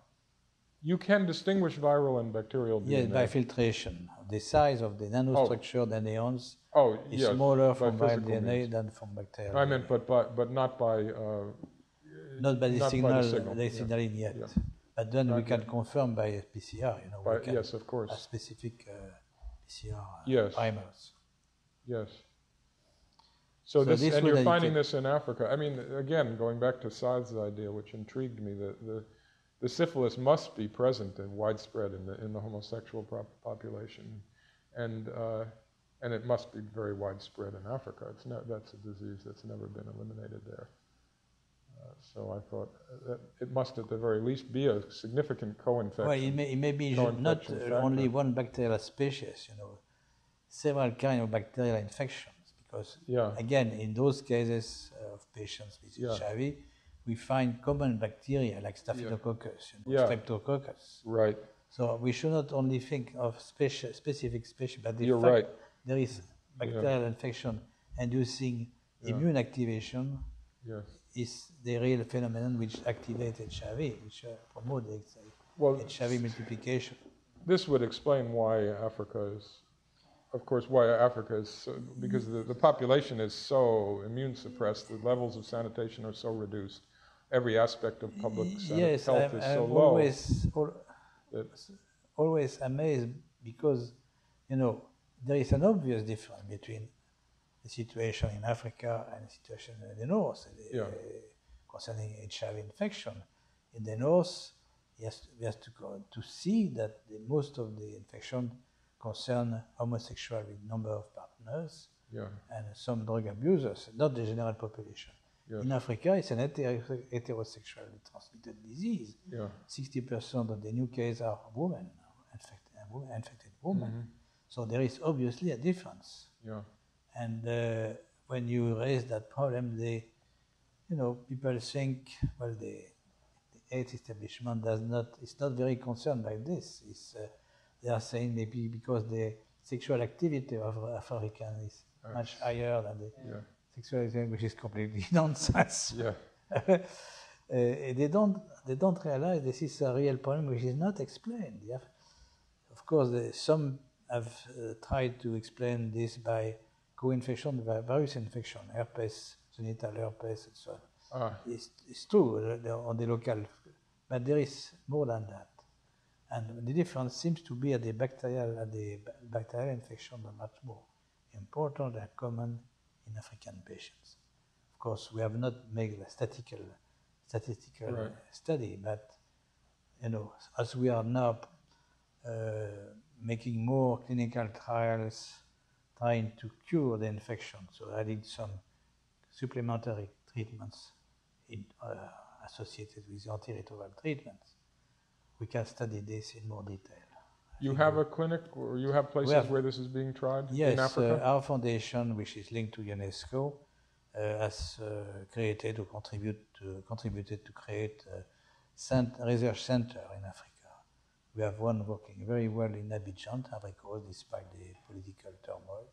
You can distinguish viral and bacterial DNA. Yes, by filtration. The size of the nanostructured anions Oh, is yes. smaller from viral DNA means. than from bacterial. I meant, but by, but not by, uh, not by the not by the signal, signal, the yeah. signaling yet. Yeah. But then we Not can yet. confirm by PCR. You know, by, we can yes, of course. specific uh, PCR uh, Yes. primers. Yes. So, So this, this and you're finding this in Africa. I mean, again, going back to Saad's idea, which intrigued me, the, the, the syphilis must be present and widespread in the, in the homosexual population. And, uh, and it must be very widespread in Africa. It's not, that's a disease that's never been eliminated there. Uh, so I thought that it must, at the very least, be a significant co-infection. Well, it may, it may be not uh, factor. only one bacterial species. You know, several kinds of bacterial infections. Because Yeah. again, in those cases of patients with Yeah. HIV, we find common bacteria like Staphylococcus, you know, Yeah. Streptococcus. Right. So we should not only think of speci- specific species, but the You're fact right. there is bacterial infection inducing immune activation Yes. is the real phenomenon which activates HIV, which uh, promote the Well, HIV multiplication. This would explain why Africa is, of course, why Africa is, so, because the, the population is so immune suppressed, the levels of sanitation are so reduced, every aspect of public yes, health I'm, is so I'm low. always al- always amazed because you know there is an obvious difference between the situation in Africa and the situation in the north Yeah. uh, concerning HIV infection. In the north, yes, we have to go, to see that the, most of the infection concern homosexual with number of partners yeah, and some drug abusers, not the general population. Yes. In Africa, it's an hetero- heterosexually transmitted disease. yeah, 60% of the new cases are women, infected, infected women. Mm-hmm. So there is obviously a difference. yeah, And uh, when you raise that problem, they, you know, people think, well, the, the AIDS establishment does not, is not very concerned by this. It's uh, they are saying maybe because the sexual activity of African is much higher than the Yeah. Sexual activity, which is completely nonsense. Yeah. uh, they don't they don't realize this is a real problem which is not explained. Of course, some have uh, tried to explain this by co-infection, by virus infection, herpes, genital herpes, and so on. Ah, It's, it's true uh, on the local, but there is more than that. And the difference seems to be at the bacterial, at the bacterial infection are much more important and common in African patients. Of course, we have not made a statistical, statistical Right. study, but you know, as we are now uh, making more clinical trials trying to cure the infection, so adding some supplementary treatments in, uh, associated with antiretroviral treatments, we can study this in more detail. You have a clinic or you have places have- where this is being tried in Yes, Africa? uh, our foundation, which is linked to UNESCO, uh, has uh, created or contribute to, contributed to create a cent- research center in Africa. We have one working very well in Abidjan, Coast, despite the political turmoil,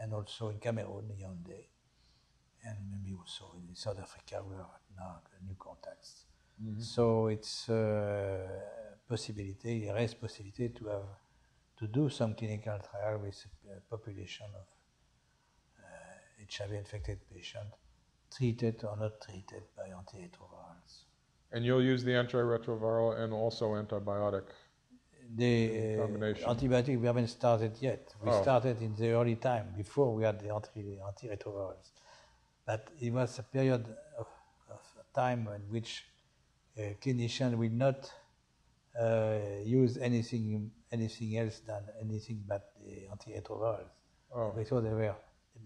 and also in Cameroon, Yaoundé, and maybe also in South Africa, we have now new contacts. So it's a possibility, a raised possibility to have to do some clinical trial with a population of uh, HIV-infected patients, treated or not treated by antiretrovirals. and you'll use the antiretroviral and also antibiotic. The uh, Combination. antibiotic we haven't started yet. We Oh. started in the early time before we had the anti antiretrovirals, but it was a period of, of time in which a clinician will not uh, use anything anything else than anything but the antiretrovirals. Oh, because they were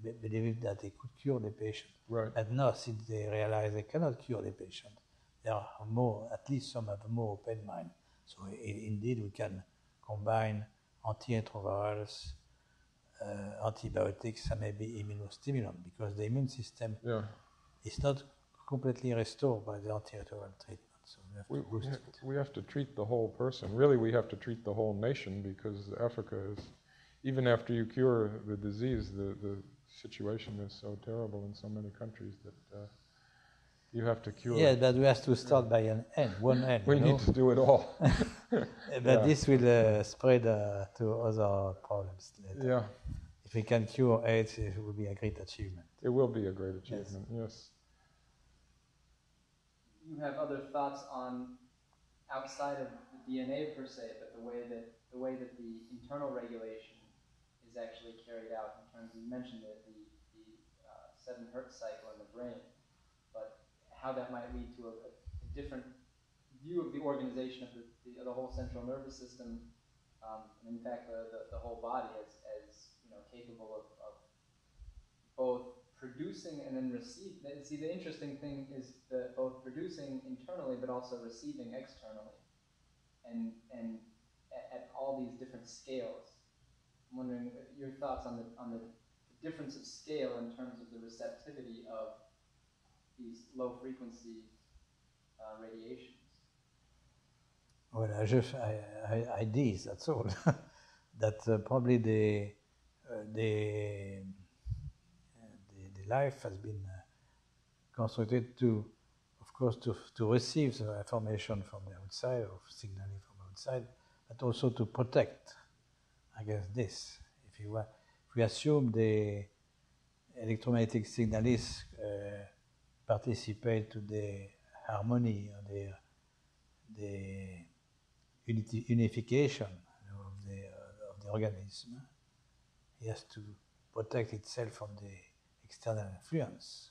they be- believed that they could cure the patient. right. But now, since they realize they cannot cure the patient, there are more, at least some have a more open mind. So indeed, we can combine antiretrovirals, uh, antibiotics, and maybe immunostimulant because the immune system Yeah. is not completely restored by the antiretroviral treatment. We have We, have to treat the whole person. Really, we have to treat the whole nation because Africa is, even after you cure the disease, the, the situation is so terrible in so many countries that uh, you have to cure. Yeah, but we have to start by an end, one end. we need know? to do it all. But Yeah. this will uh, spread uh, to other problems later. yeah, If we can cure AIDS, it will be a great achievement. it will be a great achievement. Yes. You have other thoughts on outside of the DNA per se, but the way that the way that the internal regulation is actually carried out in terms of you mentioned the the, the uh, seven hertz cycle in the brain, but how that might lead to a, a different view of the organization of the, the, the whole central nervous system, um, and in fact the, the, the whole body as, as you know capable of, of both producing and then receive. See, the interesting thing is the both producing internally but also receiving externally, and and at, at all these different scales. I'm wondering your thoughts on the on the difference of scale in terms of the receptivity of these low frequency uh, radiations. Well, I just I, I, ideas. That's all. that uh, probably the uh, the life has been uh, constructed to, of course, to to receive the information from the outside or signaling from outside, but also to protect against this. If you wa- if we assume the electromagnetic signalists uh, participate to the harmony or the the unity, unification of the, uh, of the organism. It has to protect itself from the external influence.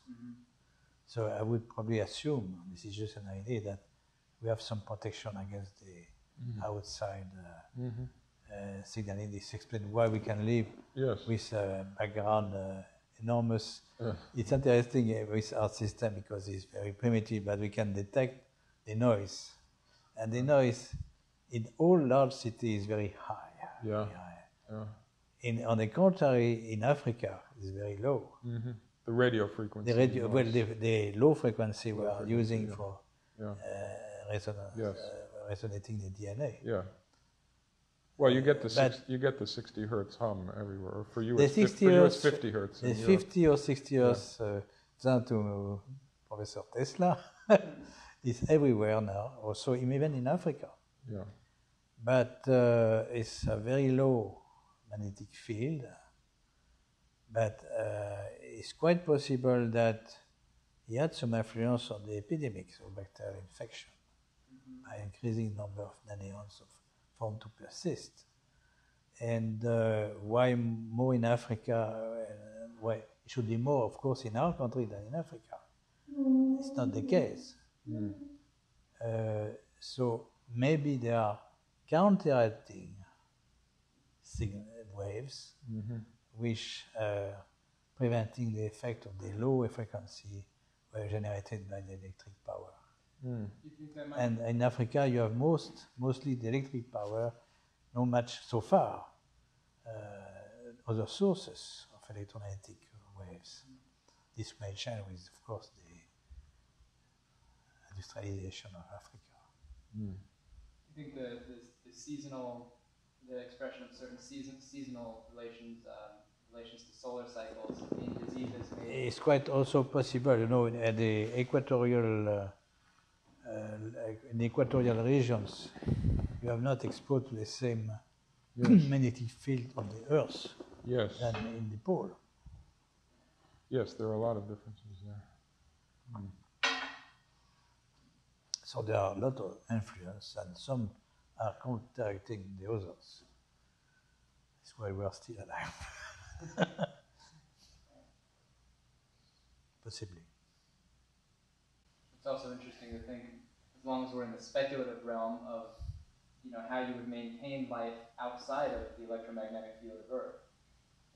So I would probably assume, this is just an idea, that we have some protection against the outside uh, uh, signaling. This explains why we can live Yes. with uh, background uh, enormous. It's interesting uh, with our system because it's very primitive, but we can detect the noise, and the noise in all large cities is very high. Yeah. very high. Yeah. In, on the contrary, in Africa, it's very low. hmm The radio frequency. The radio, well, the, the low frequency we are frequency, using yeah. for Yeah. uh, resonance, Yes. uh, resonating the DNA. Yeah. Well, you get the six, you get the 60 hertz hum everywhere. For you, it's, fif- 60 for you it's 50 hertz. The Europe. 50 or 60 years, uh, thanks to Professor Tesla, is everywhere now, also even in Africa. Yeah. But uh, it's a very low magnetic field. But uh, it's quite possible that he had some influence on the epidemics of bacterial infection by increasing the number of nanions of found to persist. And uh, why more in Africa? Uh, why it should be more, of course, in our country than in Africa. It's not the case. Uh, so maybe there are counteracting sign- waves which uh, preventing the effect of the low frequency were generated by the electric power. Do you think that might And in Africa, you have most, mostly the electric power, no much so far, uh, other sources of electromagnetic waves. This may change with, of course, the industrialization of Africa. Do you think the, the, the seasonal, the expression of certain season, seasonal relations, um, relations to solar cycles in diseases may It's quite also possible, you know, in at the equatorial, uh, uh, in equatorial regions, you have not exposed to the same magnetic field of the Earth Yes. than in the pole. Yes, there are a lot of differences there. So there are a lot of influence, and some are contacting the others. That's why we are still alive. Possibly. It's also interesting to think, as long as we're in the speculative realm of, you know, how you would maintain life outside of the electromagnetic field of Earth.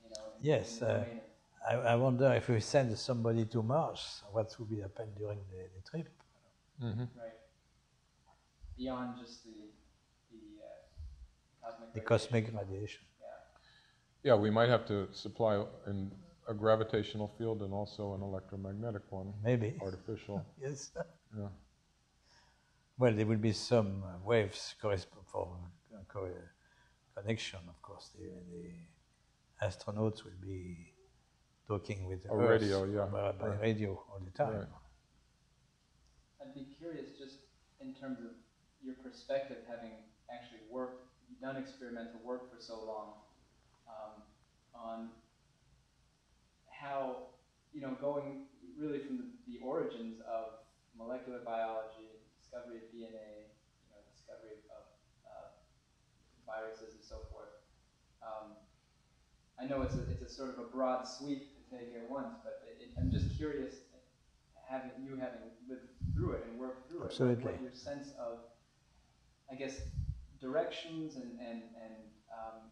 You know, Yes, uh, I, I wonder if we send somebody to Mars, what would be happen during the, the trip? hmm right. Beyond just the the uh, cosmic. The cosmic radiation. Yeah. Yeah, we might have to supply in a gravitational field and also an electromagnetic one, Maybe. artificial. Yes. Yeah. Well, there will be some uh, waves correspond for uh, connection, of course. The, the astronauts will be talking with the A Earth radio, yeah, by, by right. radio all the time. Right. I'd be curious, just in terms of your perspective, having actually worked, done experimental work for so long, um, on how, you know, going really from the, the origins of molecular biology, discovery of DNA, you know, discovery of uh, viruses and so forth. Um, I know it's a, it's a sort of a broad sweep to take at once, but it, I'm just curious, having you having lived through it and worked through it, what- what your sense of, I guess, directions and and and um,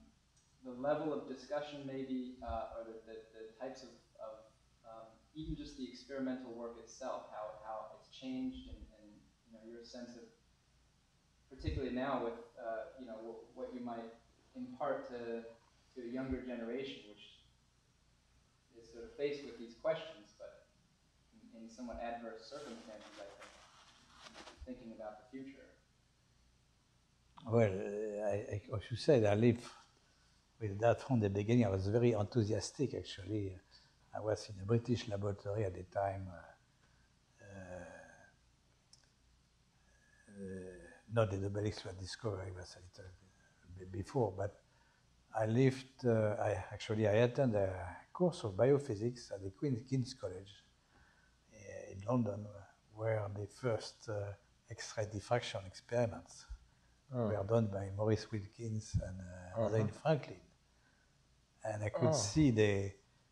the level of discussion maybe, uh, or the, the, the types of, of um, even just the experimental work itself, how, how it's changed and, and you know your sense of, particularly now with uh, you know what, you might impart to to a younger generation, which is sort of faced with these questions, but in, in somewhat adverse circumstances, I think, thinking about the future. Well, I, I, you said, I live with that from the beginning. I was very enthusiastic, actually. I was in a British laboratory at the time, uh, not the double X-ray discovery was a little bit before, but I lived, uh, I actually, I attended a course of biophysics at the Queen's King's College uh, in London, where the first uh, X-ray diffraction experiments Oh. were done by Maurice Wilkins and uh, Uh-huh. Rosalind Franklin. And I could Oh. see the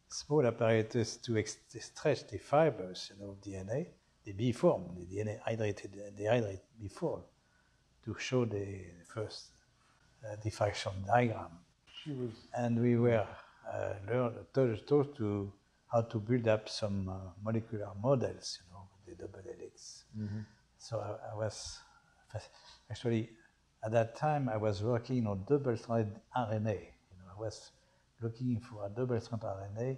small apparatus to ex- stretch the fibers you know, of DNA, the B form, the DNA hydrated, the hydrate before, to show the first uh, diffraction diagram. And we were uh, learned, taught, taught to how to build up some uh, molecular models, you know, with the double helix. So I, I was actually at that time I was working on double-stranded RNA. You know, I was looking for a double-stranded RNA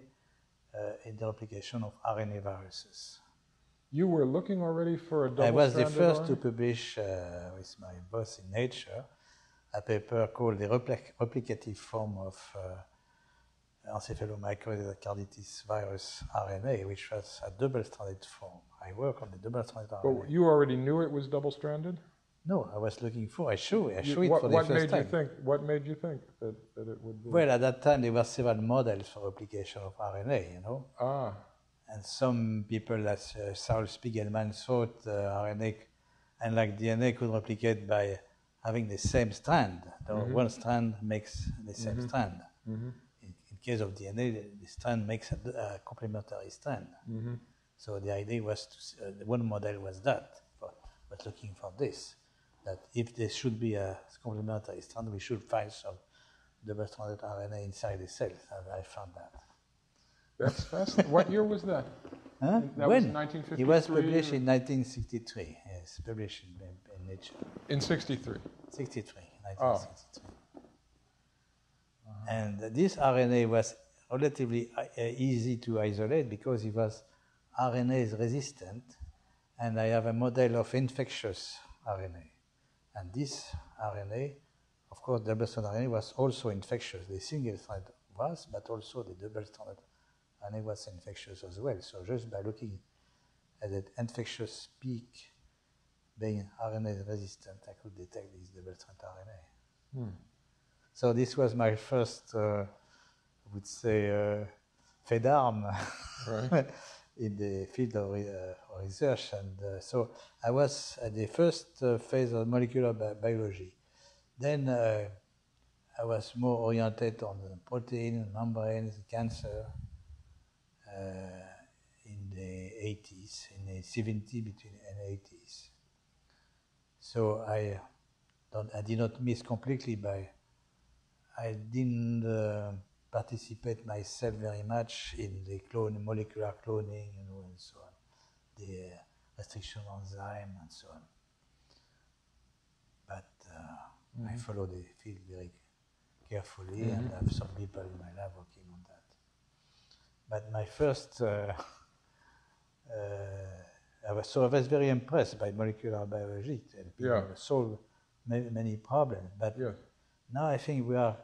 uh, in the application of RNA viruses. You were looking already for a double-stranded. I was the first to publish uh, with my boss in Nature a paper called the repli- replicative form of uh, encephalomyocarditis virus RNA, which was a double-stranded form. I work on the double-stranded RNA. But you already knew it was double-stranded? No, I was looking for. I show. I You- show it what for the what first made time. you think? What made you think that, that it would be? Well, at that time there were several models for replication of RNA. You know, ah, and some people, like uh, Sol Spiegelman, thought uh, RNA, unlike DNA, could replicate by having the same strand. So One strand makes the same strand. In, in case of DNA, the, the strand makes a, a complementary strand. So the idea was to, uh, the one model was that, but, was looking for this, that if there should be a complementary strand, we should find some double-stranded RNA inside the cell. And I found that. that's fascinating. what year was that? Huh? That was when? 1953 It was published or- in 1963. Yes, published in, in Nature. In '63. 63, Oh. 1963. And this RNA was relatively uh, easy to isolate because it was RNA is resistant, and I have a model of infectious RNA. And this RNA, of course, double-stranded RNA was also infectious. The single-strand was, but also the double-stranded RNA was infectious as well. So just by looking at that infectious peak being RNA resistant, I could detect this double-stranded RNA. So this was my first, uh, I would say, uh, fait d'armes Right. in the field of re- uh, research. And uh, so I was at the first uh, phase of molecular bi- biology. Then uh, I was more oriented on the protein, membranes, cancer uh, in the 80s, in the 70s, between and 80s. So I, don't, I did not miss completely by I didn't uh, participate myself very much in the clone, molecular cloning, you know, and so on, the uh, restriction enzyme and so on. But uh, I follow the field very carefully, and I have some people in my lab working on that. But my first, uh, uh, I was so I was very impressed by molecular biology. And people Yeah. solve many, many problems, but Yes. now I think we are,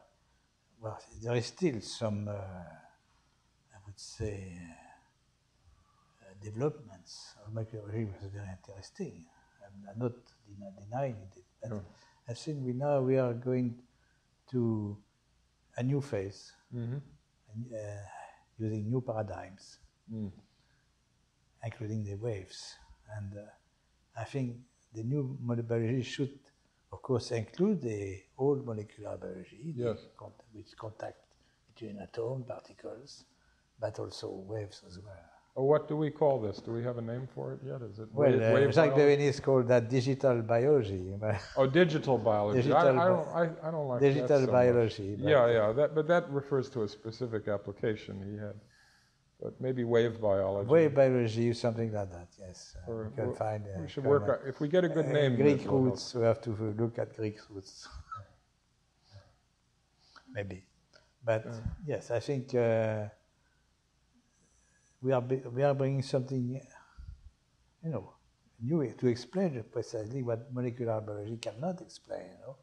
well, there is still some, uh, I would say, uh, developments of microbiology was very interesting. I'm, not denying it, but No. I think we now we are going to a new phase, hmm and, uh, using new paradigms, Mm. including the waves. And uh, I think the new molecular biology should, of course, include the old molecular biology, the Yes. con- with contact between atoms, particles, but also waves as well. Oh, what do we call this? Do we have a name for it yet? Is it Well, wave, uh, wave Jacques biology? Benveniste called that digital biology. Oh, digital biology. Digital I, I don't. I, I don't like that digital so biology. but- Yeah, yeah. That, but that refers to a specific application he had. But maybe wave biology. Wave biology, something like that, yes. Uh, Or- you can find. Uh, we should work. On, if we get a good uh, name, Greek that will help. roots, we have to look at Greek roots. Maybe. But yes, I think uh, we, are, we are bringing something, you know, new to explain precisely what molecular biology cannot explain. You know,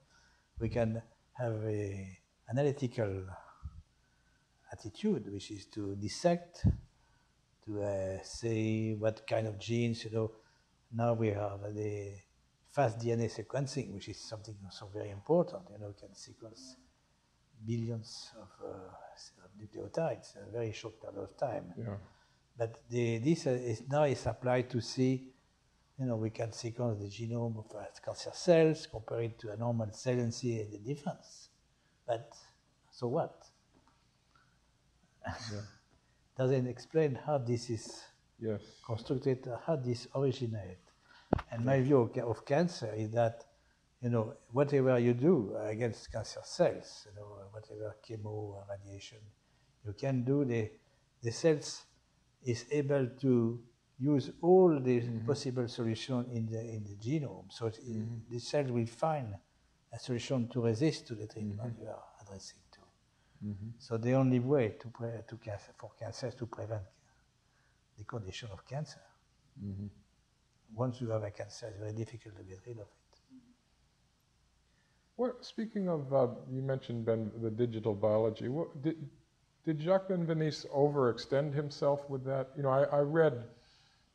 we can have a analytical attitude, which is to dissect, to uh, say what kind of genes, you know. Now we have the fast DNA sequencing, which is something also very important. You know, we can sequence billions of, uh, of nucleotides in a very short period of time. Yeah. But the, this uh, is now is applied to see, you know, we can sequence the genome of uh, cancer cells, compare it to a normal cell and see the difference. But so what? Doesn't explain how this is Yes. constructed, how this originate. And my view of of cancer is that, you know, whatever you do against cancer cells, you know, whatever chemo, uh, radiation, you can do, the, the cells is able to use all the possible solution in the, in the genome. So it, the cell will find a solution to resist to the treatment you are addressing to. So the only way to, pre- to cancer, for cancer is to prevent the condition of cancer. Once you have a cancer, it's very difficult to get rid of it. What, speaking of, uh, you mentioned ben, the digital biology. What, did, did Jacques Benveniste overextend himself with that? You know, I, I read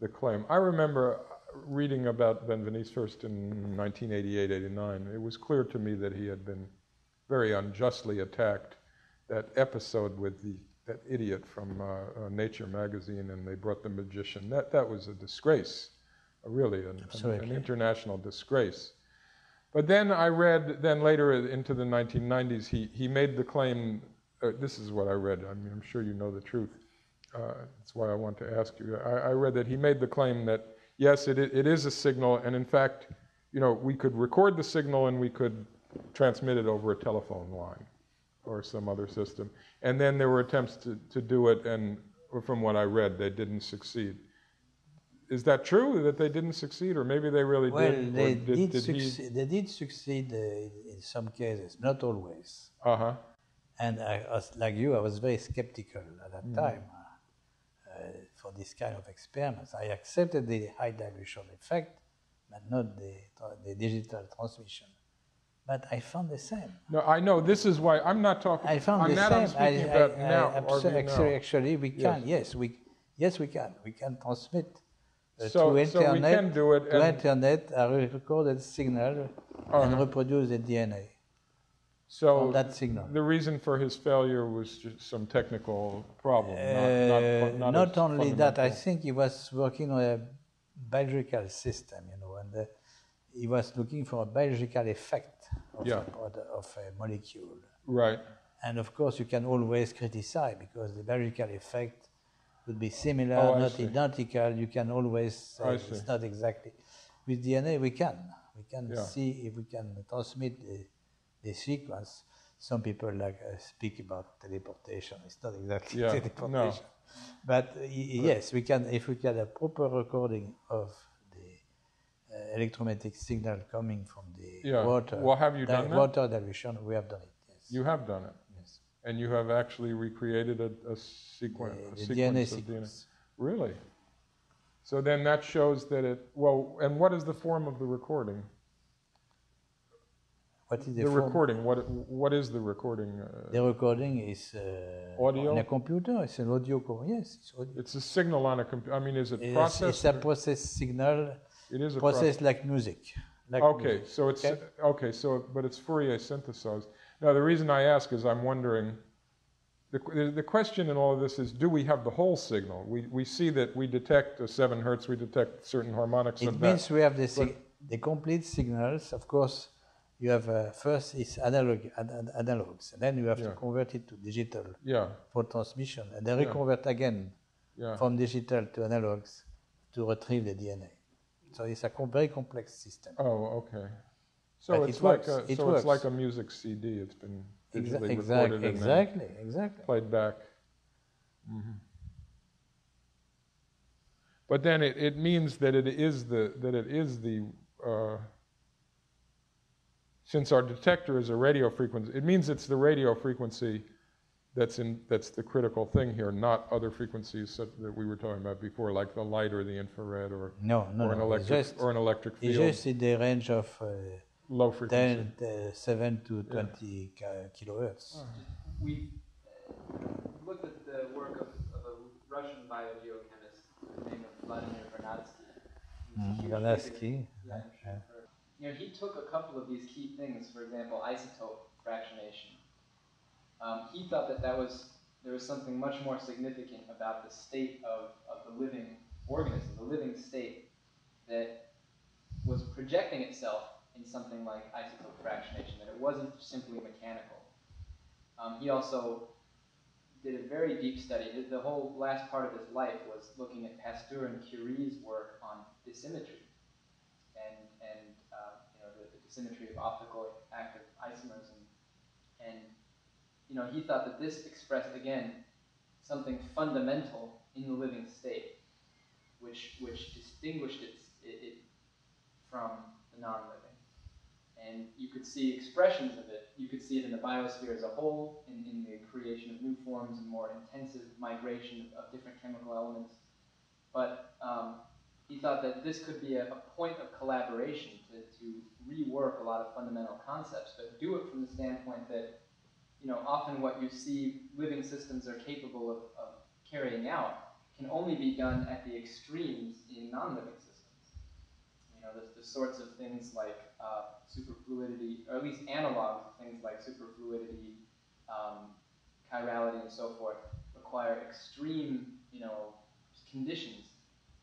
the claim. I remember reading about Benveniste first in 1988, 89. It was clear to me that he had been very unjustly attacked. That episode with the that idiot from uh, uh, Nature magazine, and they brought the magician. That that was a disgrace, really an, an, an international disgrace. But then I read, then later into the 1990s, he, he made the claim, uh, this is what I read, I mean, I'm sure you know the truth. Uh, that's why I want to ask you. I, I, read that he made the claim that, yes, it, it is a signal, and in fact, you know, we could record the signal and we could transmit it over a telephone line or some other system. And then there were attempts to, to do it, and from what I read, they didn't succeed is that true that they didn't succeed, or maybe they really well, did? They did, did, did succeed. He... They did succeed uh, in some cases, not always. Uh huh. And I was like you. I was very skeptical at that mm. time uh, for this kind of experiments. I accepted the high dilution effect, but not the, the digital transmission. But I found the same. No, I know. This is why I'm not talking. I found I'm the not same. speaking I, about I, now. I, actually, now. actually, we can. Yes. yes, we. Yes, we can. We can transmit uh, so, to so we can do it. To internet, a recorded signal uh-huh. and reproduce the DNA. So that signal. The reason for his failure was just some technical problem. Uh, not, not, not only that, I think he was working on a biological system, you know, and uh, he was looking for a biological effect of, yeah. a, of a molecule. Right. And of course, you can always criticize because the biological effect would be similar, oh, not see. identical. You can always say it's not exactly. With DNA, we can. We can yeah. see if we can transmit the, the sequence. Some people like uh, speak about teleportation. It's not exactly yeah, teleportation. No. But, uh, yes, we can. If we get a proper recording of uh, electromagnetic signal coming from the yeah. water, well, have you done that? water dilution, we have done it. Yes. You have done it. Yes. And you have actually recreated a, a, sequen- the, a sequence DNA of sequence. DNA. Really? So then that shows that it, well, and what is the form of the recording? What is the, the recording? What what is the recording? Uh, the recording is uh, audio on a computer. It's an audio. yes, it's audio. It's a signal on a computer. I mean, is it it's, processed? It's a process signal. It is a process like music. Like okay, music. so it's okay? okay, so but it's Fourier synthesized. Now, the reason I ask is I'm wondering the, the question in all of this is do we have the whole signal? We, we see that we detect a 7 hertz, we detect certain harmonics it of means that. we have the, sig- the complete signals. Of course, you have uh, first is analog ad- analogs, and then you have yeah. to convert it to digital yeah. for transmission, and then reconvert yeah. again from digital to analogs to retrieve the DNA. So it's a very complex system. Oh, okay. So it's like a, it so works. it's like a music CD. It's been digitally exactly, recorded exactly, and exactly. played back. Mm-hmm. But then it, it means that it is the that it is the uh, since our detector is a radio frequency, it means it's the radio frequency that's in that's the critical thing here, not other frequencies that we were talking about before, like the light or the infrared or no, no, or an electric just, or an electric field. It's just in the range of. Uh, low frequency. 10, uh, 7 to 20 yeah. kilohertz. Uh-huh. We looked at the work of, of a Russian biogeochemist named Vladimir Vernadsky. Mm, Vernadsky. Yeah, yeah. You know, he took a couple of these key things, for example, isotope fractionation. Um, he thought that that was there was something much more significant about the state of, of the living organism, the living state, that was projecting itself in something like isotope fractionation, that it wasn't simply mechanical. Um, he also did a very deep study. The whole last part of his life was looking at Pasteur and Curie's work on dissymmetry and, and uh, you know, the, the, dissymmetry of optical active isomers. And, and you know, he thought that this expressed, again, something fundamental in the living state, which, which distinguished it, it, it from the non-living and you could see expressions of it. You could see it in the biosphere as a whole, in, in the creation of new forms and more intensive migration of different chemical elements. But um, he thought that this could be a, a point of collaboration to, to rework a lot of fundamental concepts, but do it from the standpoint that, you know, often what you see living systems are capable of, of carrying out can only be done at the extremes in non-living systems. You know, the, the sorts of things like uh, superfluidity, or at least analogs analog things like superfluidity, um, chirality, and so forth, require extreme, you know, conditions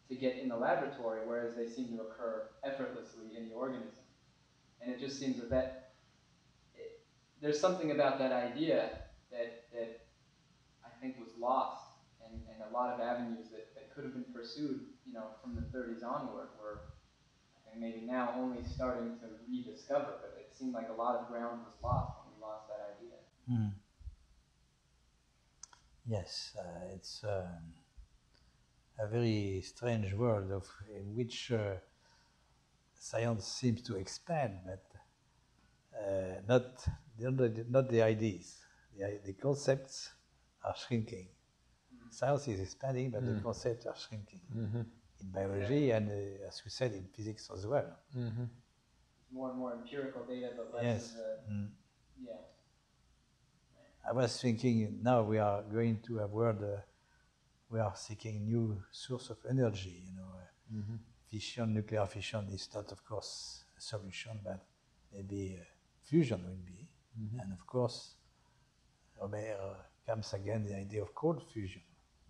to get in the laboratory, whereas they seem to occur effortlessly in the organism. And it just seems that, that there's something about that idea that, that I think was lost, and, and a lot of avenues that, that could have been pursued, you know, from the 30s onward were, I think maybe now only starting to rediscover, but it seemed like a lot of ground was lost when we lost that idea. Mm. Yes, uh, it's um, a very strange world of in which uh, science seems to expand, but uh, not the, not the ideas. The, the concepts are shrinking. Science is expanding, but mm. the concepts are shrinking. Mm-hmm. In biology and, uh, as we said, in physics as well. Mm-hmm. More and more empirical data, but less yes. of the, mm. yeah. I was thinking now we are going to a world uh, we are seeking new source of energy. You know, uh, mm-hmm. fission, nuclear fission is not, of course, a solution, but maybe uh, fusion will be. Mm-hmm. And of course, Robert uh, comes again the idea of cold fusion.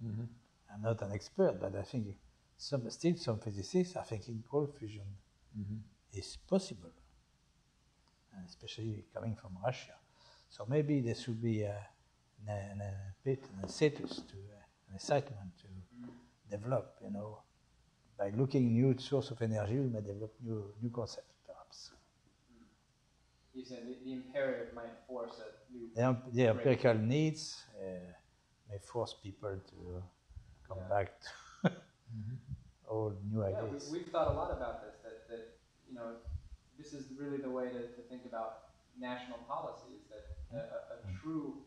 Mm-hmm. I'm not an expert, but I think some still some physicists are thinking cold fusion mm-hmm. is possible, especially coming from Russia. So maybe there should be a, a, a bit a status to uh, an excitement to develop. You know, by looking new source of energy, we may develop new new concepts. You said the, the imperative might force a new. The, the empirical needs uh, may force people to come yeah. back to mm-hmm. all new yeah, ideas. We, have thought a lot about this. That that you know, this is really the way to, to think about national policy a, a, true,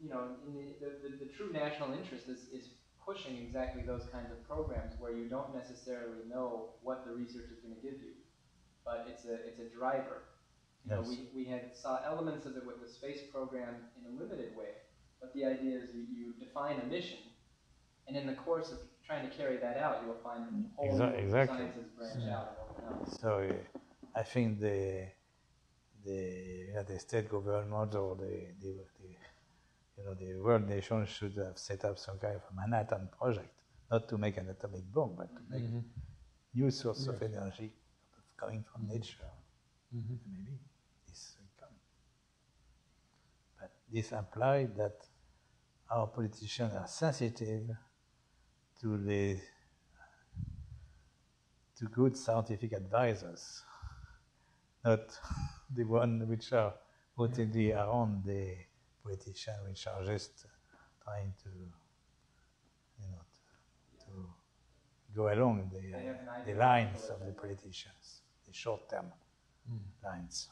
you know, the, the, the, true national interest is, is pushing exactly those kinds of programs where you don't necessarily know what the research is going to give you, but it's a, it's a driver. You yes. know, we, we had saw elements of it with the space program in a limited way, but the idea is you, you define a mission, and in the course of trying to carry that out, you will find whole exactly. sciences branch yeah. out and open up. So I think the the United States government or the, the, the, you know, the world nations should have set up some kind of a Manhattan project, not to make an atomic bomb, but to make mm-hmm. new source of energy coming from nature. Mm-hmm. Maybe this will come. But this implies that our politicians are sensitive to the to good scientific advisors, not the one which are routinely around the politicians, which are just trying to, you know, to, to go along the, the lines of the politicians, the short-term mm. lines.